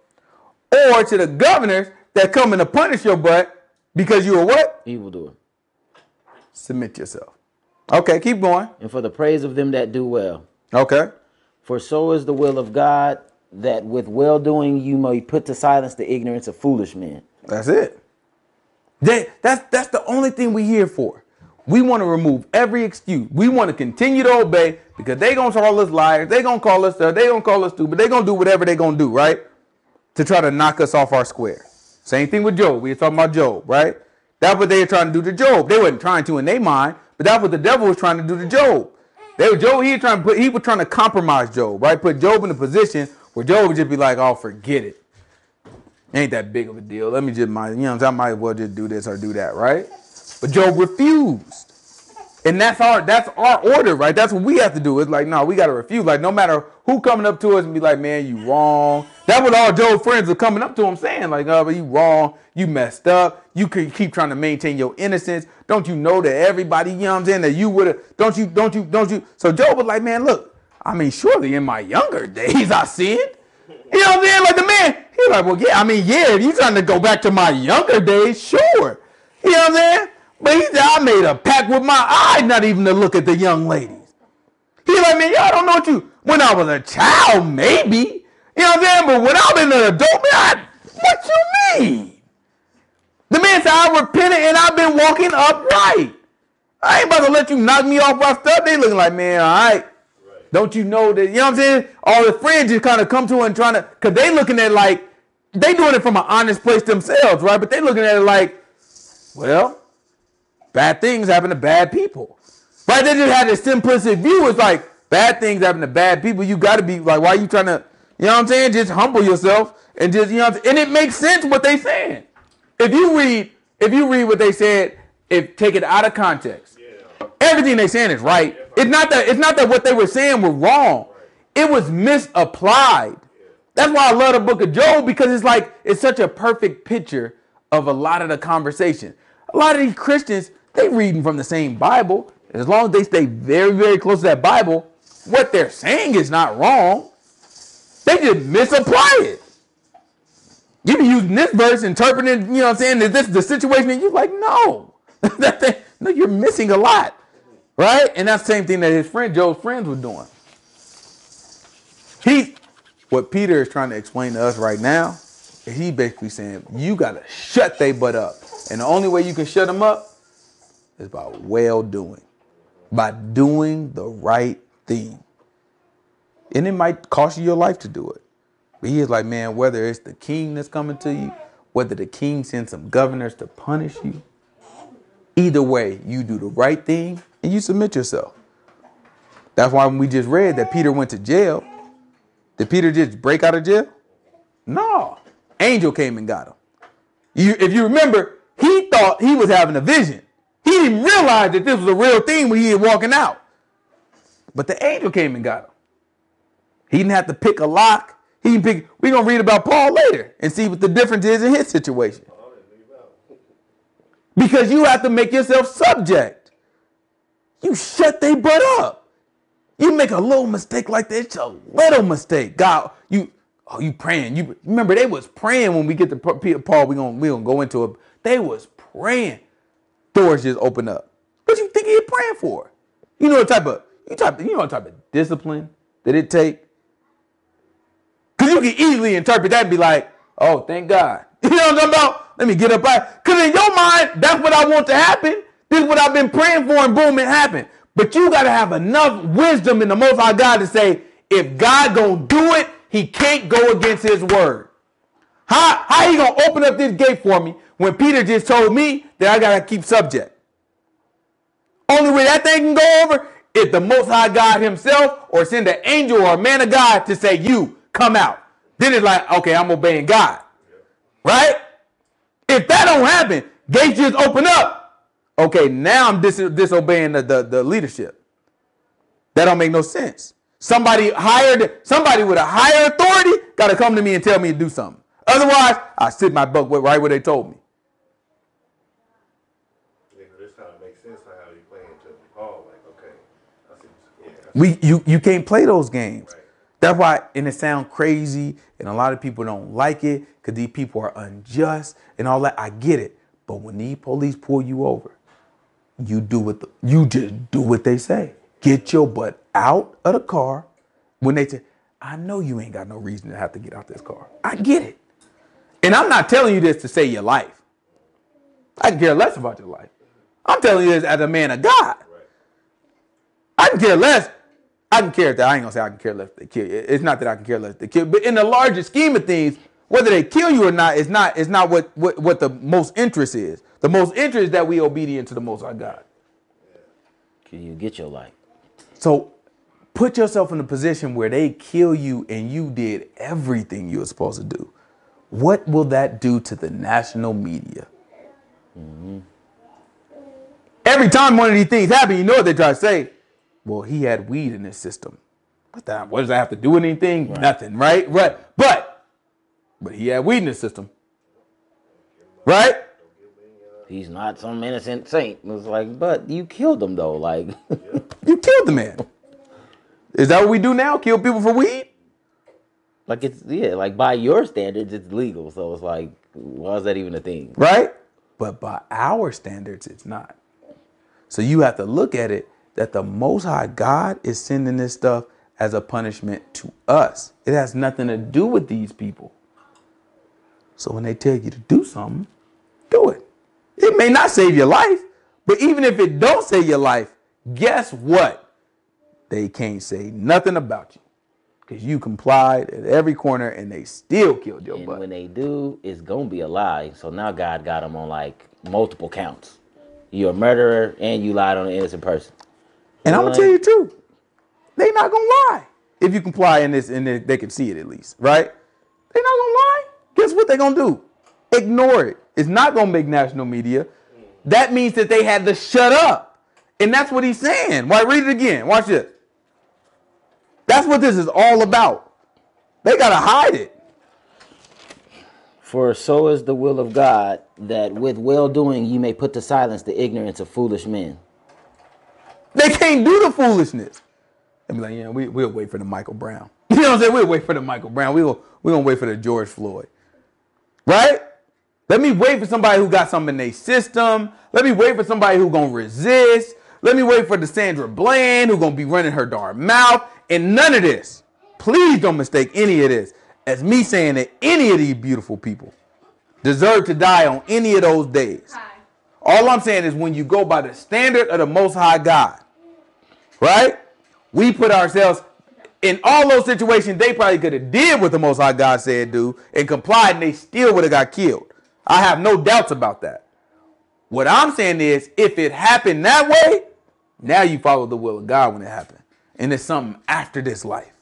or to the governors that come in to punish your butt because you are what? Evildoer. Submit yourself. Okay, keep going. And for the praise of them that do well. Okay. For so is the will of God that with well doing you may put to silence the ignorance of foolish men. That's it. That's that's the only thing we're here for. We want to remove every excuse. We want to continue to obey because they gonna call us liars. They gonna call us uh, they gonna call us stupid. They gonna do whatever they gonna do, right? To try to knock us off our square. Same thing with Job. We were talking about Job, right? That's what they were trying to do to Job. They wasn't trying to in their mind, but that's what the devil was trying to do to Job. They were Job. He was trying to put. He was trying to compromise Job, right? Put Job in a position where Job would just be like, "Oh, forget it." Ain't that big of a deal. Let me just mind, you know? I might as well just do this or do that, right? But Job refused. And that's our that's our order, right? That's what we have to do. It's like, no, we gotta refuse. Like, no matter who coming up to us and be like, man, you wrong. That's what all Job's friends are coming up to him saying, like, oh, but you wrong, you messed up, you could keep trying to maintain your innocence. Don't you know that everybody, you know what I'm saying, that you would have, don't you, don't you, don't you? So Job was like, man, look, I mean, surely in my younger days I sinned. You know what I'm saying? Like the man, he's like, well, yeah, I mean, yeah, if you trying to go back to my younger days, sure. You know what I'm saying? But he said, I made a pact with my eye not even to look at the young ladies. He like, man, y'all don't know what you, when I was a child, maybe. You know what I'm saying? But when I've been an adult, man, I, what you mean? The man said, I repented and I've been walking upright. I ain't about to let you knock me off my stuff. They looking like, man, all right. Don't you know that, you know what I'm saying? All the friends just kind of come to her and trying to, because they looking at it like, they doing it from an honest place themselves, right? But they looking at it like, well, bad things happen to bad people. Right? They just had this simplistic view. It's like, bad things happen to bad people. You got to be like, why are you trying to, you know what I'm saying? Just humble yourself and just, you know, and it makes sense what they saying. If you read, if you read what they said, if take it out of context, everything they saying is right. It's not that it's not that what they were saying were wrong. It was misapplied. That's why I love the book of Job because it's like it's such a perfect picture of a lot of the conversation. A lot of these Christians, they reading from the same Bible. As long as they stay very, very close to that Bible, what they're saying is not wrong. They just misapply it. You be using this verse, interpreting, you know what I'm saying, that this is the situation, and you're like, no. no, you're missing a lot. Right? And that's the same thing that his friend, Joe's friends were doing. He, what Peter is trying to explain to us right now, is he basically saying, you got to shut they butt up. And the only way you can shut them up is by well doing, by doing the right thing. And it might cost you your life to do it. But he is like, man, whether it's the king that's coming to you, whether the king sends some governors to punish you, either way, you do the right thing and you submit yourself. That's why when we just read that Peter went to jail, did Peter just break out of jail? No. Angel came and got him. You, if you remember, he thought he was having a vision. He didn't realize that this was a real thing when he was walking out. But the angel came and got him. He didn't have to pick a lock. He didn't pick. We're gonna read about Paul later and see what the difference is in his situation. Because you have to make yourself subject. You shut they butt up. You make a little mistake like that, it's a little mistake. God, you oh you praying. You remember they was praying when we get to Paul. We gonna we gonna go into it. They was praying. Doors just open up. What you think he praying for? You know what type of you type you know what type of discipline that it take. Cause you can easily interpret that and be like, oh, thank God. You know what I'm talking about? Let me get up. Cause in your mind, that's what I want to happen. This is what I've been praying for, and boom, it happened. But you gotta have enough wisdom in the most high God to say, if God gonna do it, he can't go against his word. How how he gonna open up this gate for me when Peter just told me that I gotta keep subject? Only way that thing can go over if the Most High God Himself or send an angel or a man of God to say, "You come out." Then it's like, okay, I'm obeying God, right? If that don't happen, gates just open up. Okay, now I'm dis- disobeying the, the, the leadership. That don't make no sense. Somebody hired, somebody with a higher authority got to come to me and tell me to do something. Otherwise, I sit my butt right where they told me. Yeah, this kind of makes sense how you playing to Paul. Like, okay, I see. Yeah, I see. We you you can't play those games. Right. That's why, and it sounds crazy, and a lot of people don't like it because these people are unjust and all that. I get it, but when these police pull you over, you do what the, you just do what they say. Get your butt out of the car. When they say, "I know you ain't got no reason to have to get out this car," I get it, and I'm not telling you this to save your life. I care less about your life. I'm telling you this as a man of God. I can care less. I can care that I ain't gonna say I can care less if they kill you. It's not that I can care less if they kill, but in the larger scheme of things, whether they kill you or not is not is not what, what what the most interest is. The most interest is that we obedient to the Most High God. Can you get your life? So put yourself in a position where they kill you and you did everything you were supposed to do. What will that do to the national media? Mm-hmm. Every time one of these things happen, you know what they try to say? Well, he had weed in his system. What that? What does that have to do with anything? Nothing, right? Right. But, but he had weed in his system, right? He's not some innocent saint. It's like, but you killed him though. Like, You killed the man. Is that what we do now? Kill people for weed? like it's yeah, like by your standards, it's legal. So it's like, why is that even a thing? right? But by our standards, it's not. So you have to look at it that the Most High God is sending this stuff as a punishment to us. It has nothing to do with these people. So when they tell you to do something, it. It may not save your life, but even if it don't save your life, guess what? They can't say nothing about you because you complied at every corner and they still killed your And butt. when they do, it's gonna be a lie. So now God got him on like multiple counts. You're a murderer and you lied on an innocent person. And I'm gonna tell you the truth. They not gonna lie if you comply in this, and they, they can see it at least, right? They not gonna lie. Guess what they gonna do? Ignore it. It's not gonna make national media. That means that they had to shut up, and that's what he's saying. Why? Read it again. Watch this. That's what this is all about. They gotta hide it. For so is the will of God that with well doing you may put to silence the ignorance of foolish men. They can't do the foolishness. And be like, yeah, we, we'll wait for the Michael Brown. You know what I'm saying? We'll wait for the Michael Brown. We'll, we're going to wait for the George Floyd. Right? Let me wait for somebody who got something in their system. Let me wait for somebody who's going to resist. Let me wait for the Sandra Bland who's going to be running her darn mouth. And none of this, please don't mistake any of this as me saying that any of these beautiful people deserve to die on any of those days. Hi. All I'm saying is when you go by the standard of the Most High God, right? We put ourselves in all those situations. They probably could have did what the Most High God said do and complied, and they still would have got killed. I have no doubts about that. What I'm saying is, if it happened that way, now you follow the will of God when it happened, and it's something after this life.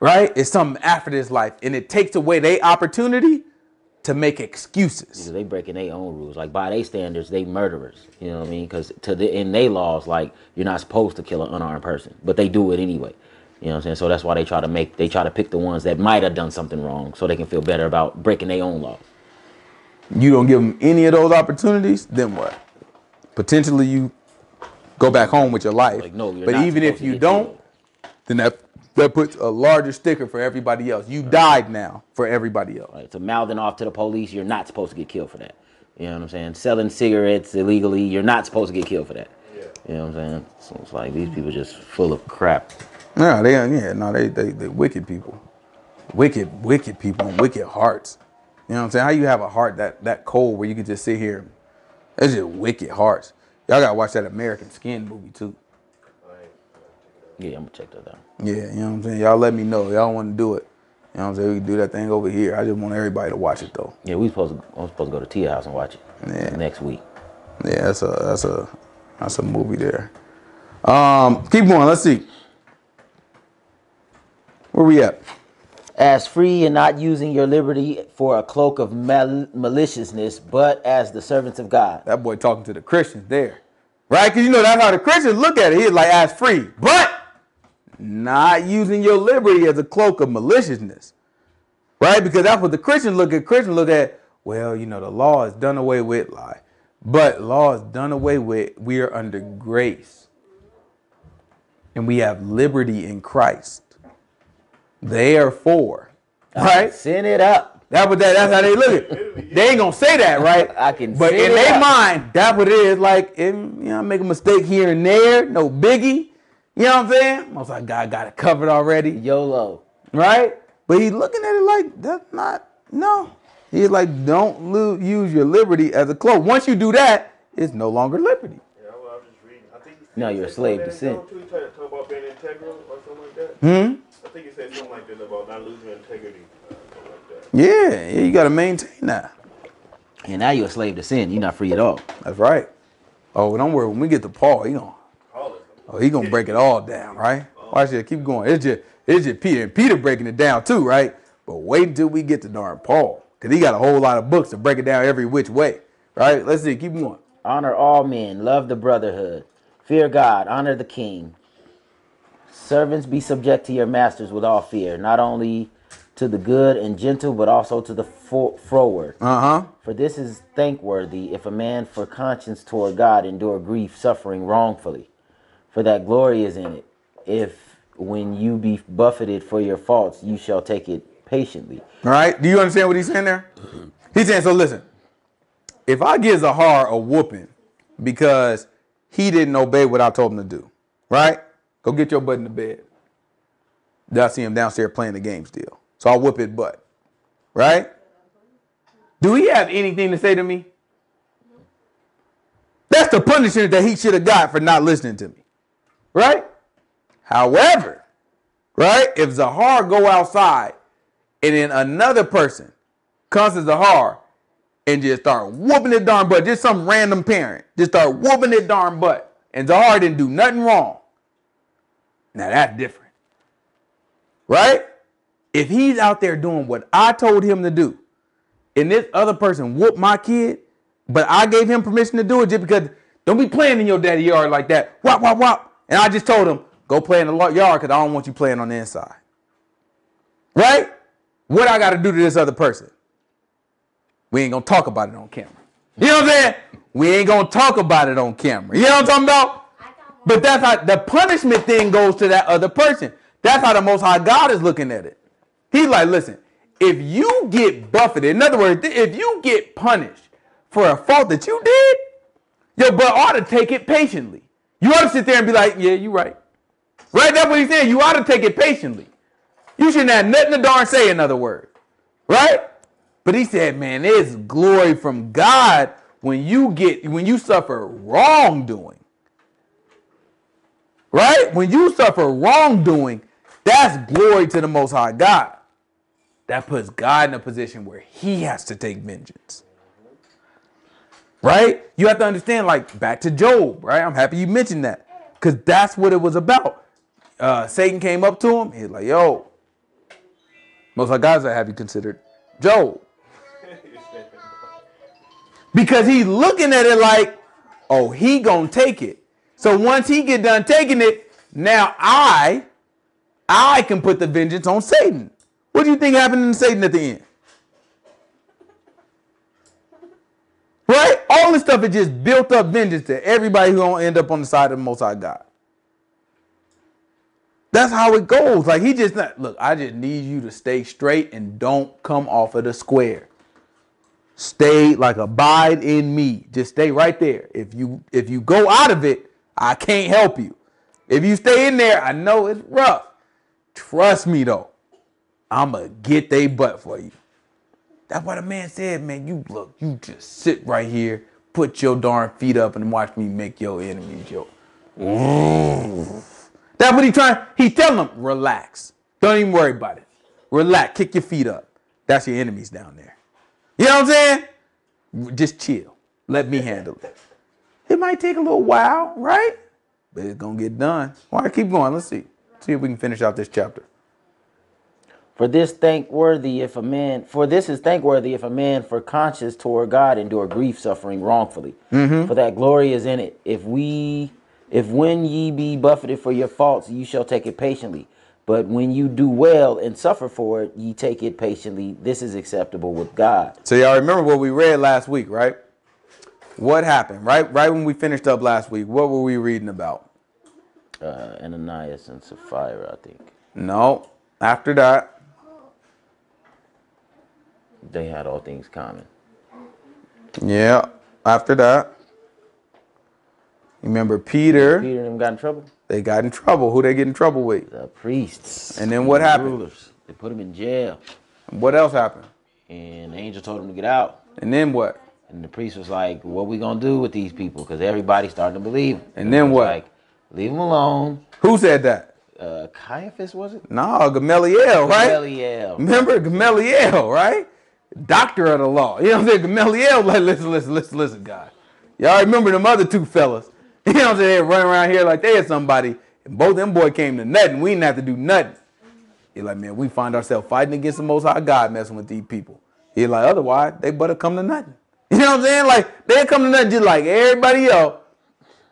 Right? It's something after this life, and it takes away their opportunity to make excuses. Because they breaking their own rules. Like by their standards, they murderers. You know what I mean? Because to the in their laws, like you're not supposed to kill an unarmed person, but they do it anyway. You know what I'm saying? So that's why they try to make they try to pick the ones that might have done something wrong, so they can feel better about breaking their own law. you don't give them any of those opportunities, then what? Potentially you go back home with your life. Like no, you're but not even if you don't, killed. then that that puts a larger sticker for everybody else. You died now for everybody else. Right? So mouthing off to the police, you're not supposed to get killed for that. You know what I'm saying? Selling cigarettes illegally, you're not supposed to get killed for that. You know what I'm saying? So it's like these people just full of crap. Yeah, they yeah, no, they they they wicked people. Wicked, wicked people and wicked hearts. You know what I'm saying? How you have a heart that that cold where you can just sit here? It's just wicked hearts. Y'all gotta watch that American Skin movie too. Yeah, I'm gonna check that out. Yeah, you know what I'm saying? Y'all let me know. Y'all want to do it. You know what I'm saying? We can do that thing over here. I just want everybody to watch it though. Yeah, we supposed to I'm supposed to go to Tia House and watch it Yeah. next week. Yeah, that's a that's a that's a movie there. Um, keep going. Let's see. Where we at? As free and not using your liberty for a cloak of mal- maliciousness, but as the servants of God. That boy talking to the Christians there, right? Because you know that's how the Christians look at it. He's like, as free, but not using your liberty as a cloak of maliciousness, right? Because that's what the Christians look at. Christians look at, well, you know, the law is done away with, lie, but law is done away with. We are under grace, and we have liberty in Christ. Therefore, right? Send it up. That what that, that's how they look at. They ain't gonna say that, right? I can But see in their mind, that's what it is. Like, if, you know, I make a mistake here and there, no biggie. You know what I'm saying? Most like God got it covered already, YOLO. right? But he's looking at it like that's not no. He's like, don't lo- use your liberty as a cloak. Once you do that, it's no longer liberty. Yeah, well, I was just reading. I think No, you're a slave to sin. in He tried to talk about being integral or something like that. Hmm. I think he said something like that about not losing integrity, uh, like. Yeah, yeah, you got to maintain that. And now you're a slave to sin. You're not free at all. That's right. Oh, don't worry. When we get to Paul, he gonna All. Oh, he gonna break it all down, right? Watch it. Keep going. It's just it's just Peter and Peter breaking it down too, right? But wait until we get to darn Paul, cause he got a whole lot of books to break it down every which way, right? Let's see. Keep going. Honor all men. Love the brotherhood. Fear God. Honor the king. Servants, be subject to your masters with all fear, not only to the good and gentle, but also to the froward. Uh huh. For this is thankworthy if a man for conscience toward God endure grief, suffering wrongfully. For that glory is in it. If when you be buffeted for your faults, you shall take it patiently. All right. Do you understand what he's saying there? He's saying so. Listen, if I give Zahar a whooping because he didn't obey what I told him to do, right? Go get your butt in the bed. Then I see him downstairs playing the game still. So I'll whoop his butt, right? Do he have anything to say to me? That's the punishment that he should have got for not listening to me, right? However, right? If Zahar go outside and then another person comes to Zahar and just start whooping his darn butt, just some random parent, just start whooping his darn butt, and Zahar didn't do nothing wrong. Now that's different, right? If he's out there doing what I told him to do, and this other person whooped my kid, but I gave him permission to do it just because don't be playing in your daddy yard like that. Wop, wop, wop. And I just told him, go play in the yard because I don't want you playing on the inside. Right? What I got to do to this other person? We ain't going to talk about it on camera. You know what I'm saying? We ain't going to talk about it on camera. You know what I'm talking about? But that's how the punishment thing goes to that other person. That's how the Most High God is looking at it. He's like, listen, if you get buffeted, in other words, if you get punished for a fault that you did, your butt ought to take it patiently. You ought to sit there and be like, yeah, you're right. Right? That's what he's saying. You ought to take it patiently. You shouldn't have nothing to darn say, in other words. Right? But he said, man, there's glory from God when you get when you suffer wrongdoing. Right? When you suffer wrongdoing, that's glory to the most high God. That puts God in a position where he has to take vengeance. Right? You have to understand, like, back to Job, right? I'm happy you mentioned that. Because that's what it was about. Uh, Satan came up to him, he's like, yo, most high God said, have you considered Job? Because he's looking at it like, oh, he gonna take it. So once he get done taking it, now I, I can put the vengeance on Satan. What do you think happened to Satan at the end? Right? All this stuff is just built up vengeance to everybody who gonna end up on the side of the Most High God. That's how it goes. Like he just not, look. I just need you to stay straight and don't come off of the square. Stay like abide in me. Just stay right there. If you if you go out of it, I can't help you. If you stay in there, I know it's rough. Trust me though. I'ma get they butt for you. That's what the man said, man. You look, you just sit right here, put your darn feet up, and watch me make your enemies your. That's what he trying. He telling them, relax. Don't even worry about it. Relax. Kick your feet up. That's your enemies down there. You know what I'm saying? Just chill. Let me handle it. It might take a little while, right? But it's gonna get done. All right, keep going. Let's see. See if we can finish out this chapter. For this thankworthy if a man for this is thankworthy if a man for conscience toward God endure grief suffering wrongfully. Mm-hmm. For that glory is in it. If we if when ye be buffeted for your faults, you shall take it patiently. But when you do well and suffer for it, ye take it patiently. This is acceptable with God. So y'all remember what we read last week, right? What happened? Right, right when we finished up last week, what were we reading about? Uh, Ananias and Sapphira, I think. No. After that, They had all things common. yeah. After that, remember Peter. Peter and them got in trouble. They got in trouble. Who they get in trouble with? The priests. And then what the happened? Rulers. They put him in jail. What else happened? And the angel told him to get out. And then what? And the priest was like, "What we gonna do with these people? Because everybody's starting to believe." him." And then what? Like, leave them alone. Who said that? Uh, Caiaphas was it? No, Gamaliel, right? Gamaliel. Remember Gamaliel, right? Doctor of the law. You know what I'm saying? Gamaliel, like, listen, listen, listen, listen, guys. Y'all remember them other two fellas. You know what I'm saying? They running around here like they had somebody. And both them boy came to nothing. We didn't have to do nothing. You're like, man, we find ourselves fighting against the most high God messing with these people. You're like, otherwise, they better come to nothing. You know what I'm saying? Like, they come to nothing just like everybody else.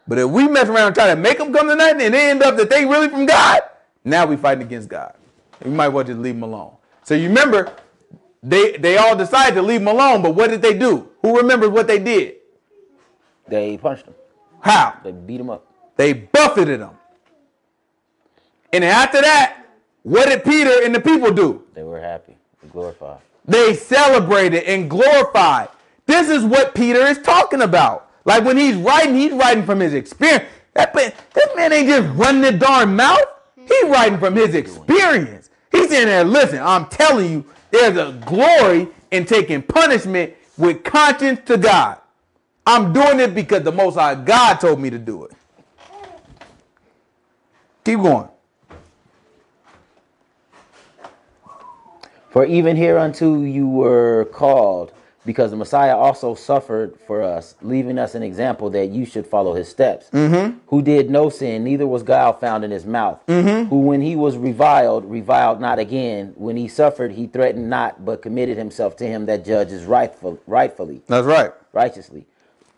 But if we mess around and try to make them come to nothing and they end up that they really from God, now we fighting against God. We might well just leave them alone. So you remember, they they all decided to leave them alone, but what did they do? Who remembers what they did? They punched them. How? They beat him up. They buffeted them. And after that, what did Peter and the people do? They were happy. They glorified. They celebrated and glorified. This is what Peter is talking about. Like when he's writing, he's writing from his experience. That man, this man ain't just running his darn mouth. He's writing from his experience. He's in there, listen, I'm telling you, there's a glory in taking punishment with conscience to God. I'm doing it because the Most High God told me to do it. Keep going. For even hereunto you were called, because the Messiah also suffered for us, leaving us an example that you should follow his steps. Mm-hmm. Who did no sin, neither was guile found in his mouth. Mm-hmm. Who, when he was reviled, reviled not again. When he suffered, he threatened not, but committed himself to him that judges rightful, rightfully, That's right. righteously.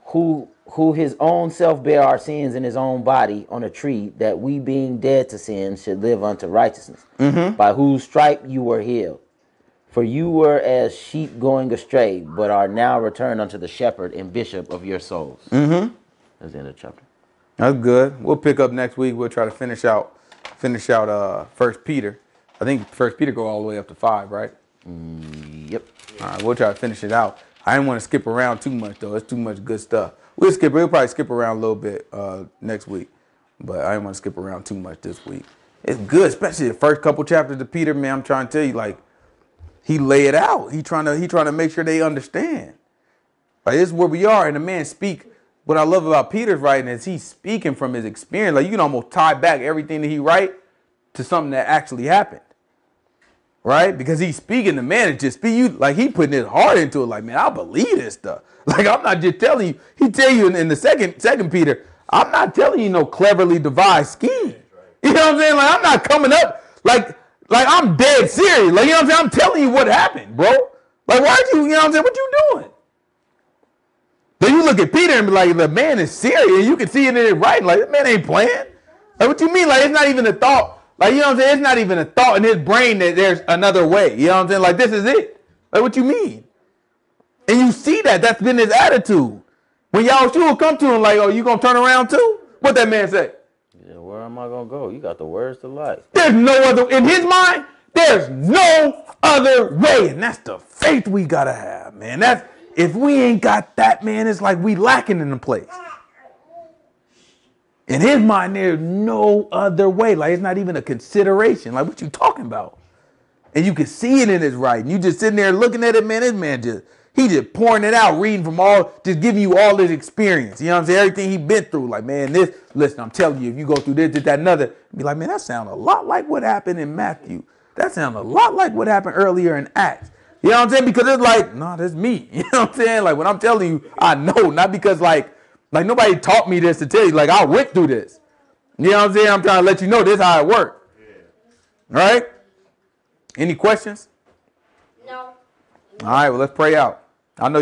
Who, who his own self bare our sins in his own body on a tree, that we being dead to sin should live unto righteousness. Mm-hmm. By whose stripe you were healed. For you were as sheep going astray, but are now returned unto the shepherd and bishop of your souls. Mm-hmm. That's the end of the chapter. That's good. We'll pick up next week. We'll try to finish out finish out uh First Peter. I think First Peter go all the way up to five, right? Yep. All right, we'll try to finish it out. I didn't want to skip around too much though. It's too much good stuff. We'll skip. We'll probably skip around a little bit uh, next week, but I didn't want to skip around too much this week. It's good, especially the first couple chapters of Peter. Man, I'm trying to tell you, like he lay it out. He trying to he trying to make sure they understand. Like this is where we are, and the man speak. What I love about Peter's writing is he's speaking from his experience. Like you can almost tie back everything that he write to something that actually happened right? Because he's speaking the man is just speak you like he putting his heart into it. Like man, I believe this stuff. Like I'm not just telling you. He tell you in, in the second second Peter, I'm not telling you no cleverly devised scheme. You know what I'm saying? Like I'm not coming up like like I'm dead serious. Like you know what I'm saying? I'm telling you what happened, bro. Like why'd you you know what I'm saying? What you doing? Then you look at Peter and be like, the man is serious. You can see it in his writing. Like, this man ain't playing. Like, what you mean? Like, it's not even a thought. Like, you know what I'm saying? It's not even a thought in his brain that there's another way. You know what I'm saying? Like, this is it. Like, what you mean? And you see that. That's been his attitude. When y'all will come to him like, oh, you gonna turn around too? What that man say? Where am I gonna go? You got the words to life. There's no other, in his mind, there's no other way. And that's the faith we gotta have, man. That's, if we ain't got that, man, it's like we lacking in the place. In his mind, there's no other way. Like, it's not even a consideration. Like, what you talking about? And you can see it in his writing. You just sitting there looking at it, man. This man just, he just pouring it out, reading from all, just giving you all his experience. You know what I'm saying? Everything he's been through. Like, man, this, listen, I'm telling you, if you go through this, this, that, another, be like, man, that sounds a lot like what happened in Matthew. That sounds a lot like what happened earlier in Acts. You know what I'm saying? Because it's like, no, nah, that's me. You know what I'm saying? Like when I'm telling you, I know, not because like Like nobody taught me this to tell you. Like I went through this. You know what I'm saying? I'm trying to let you know this how it worked. All right. Any questions? No. All right. Well, let's pray out. I know.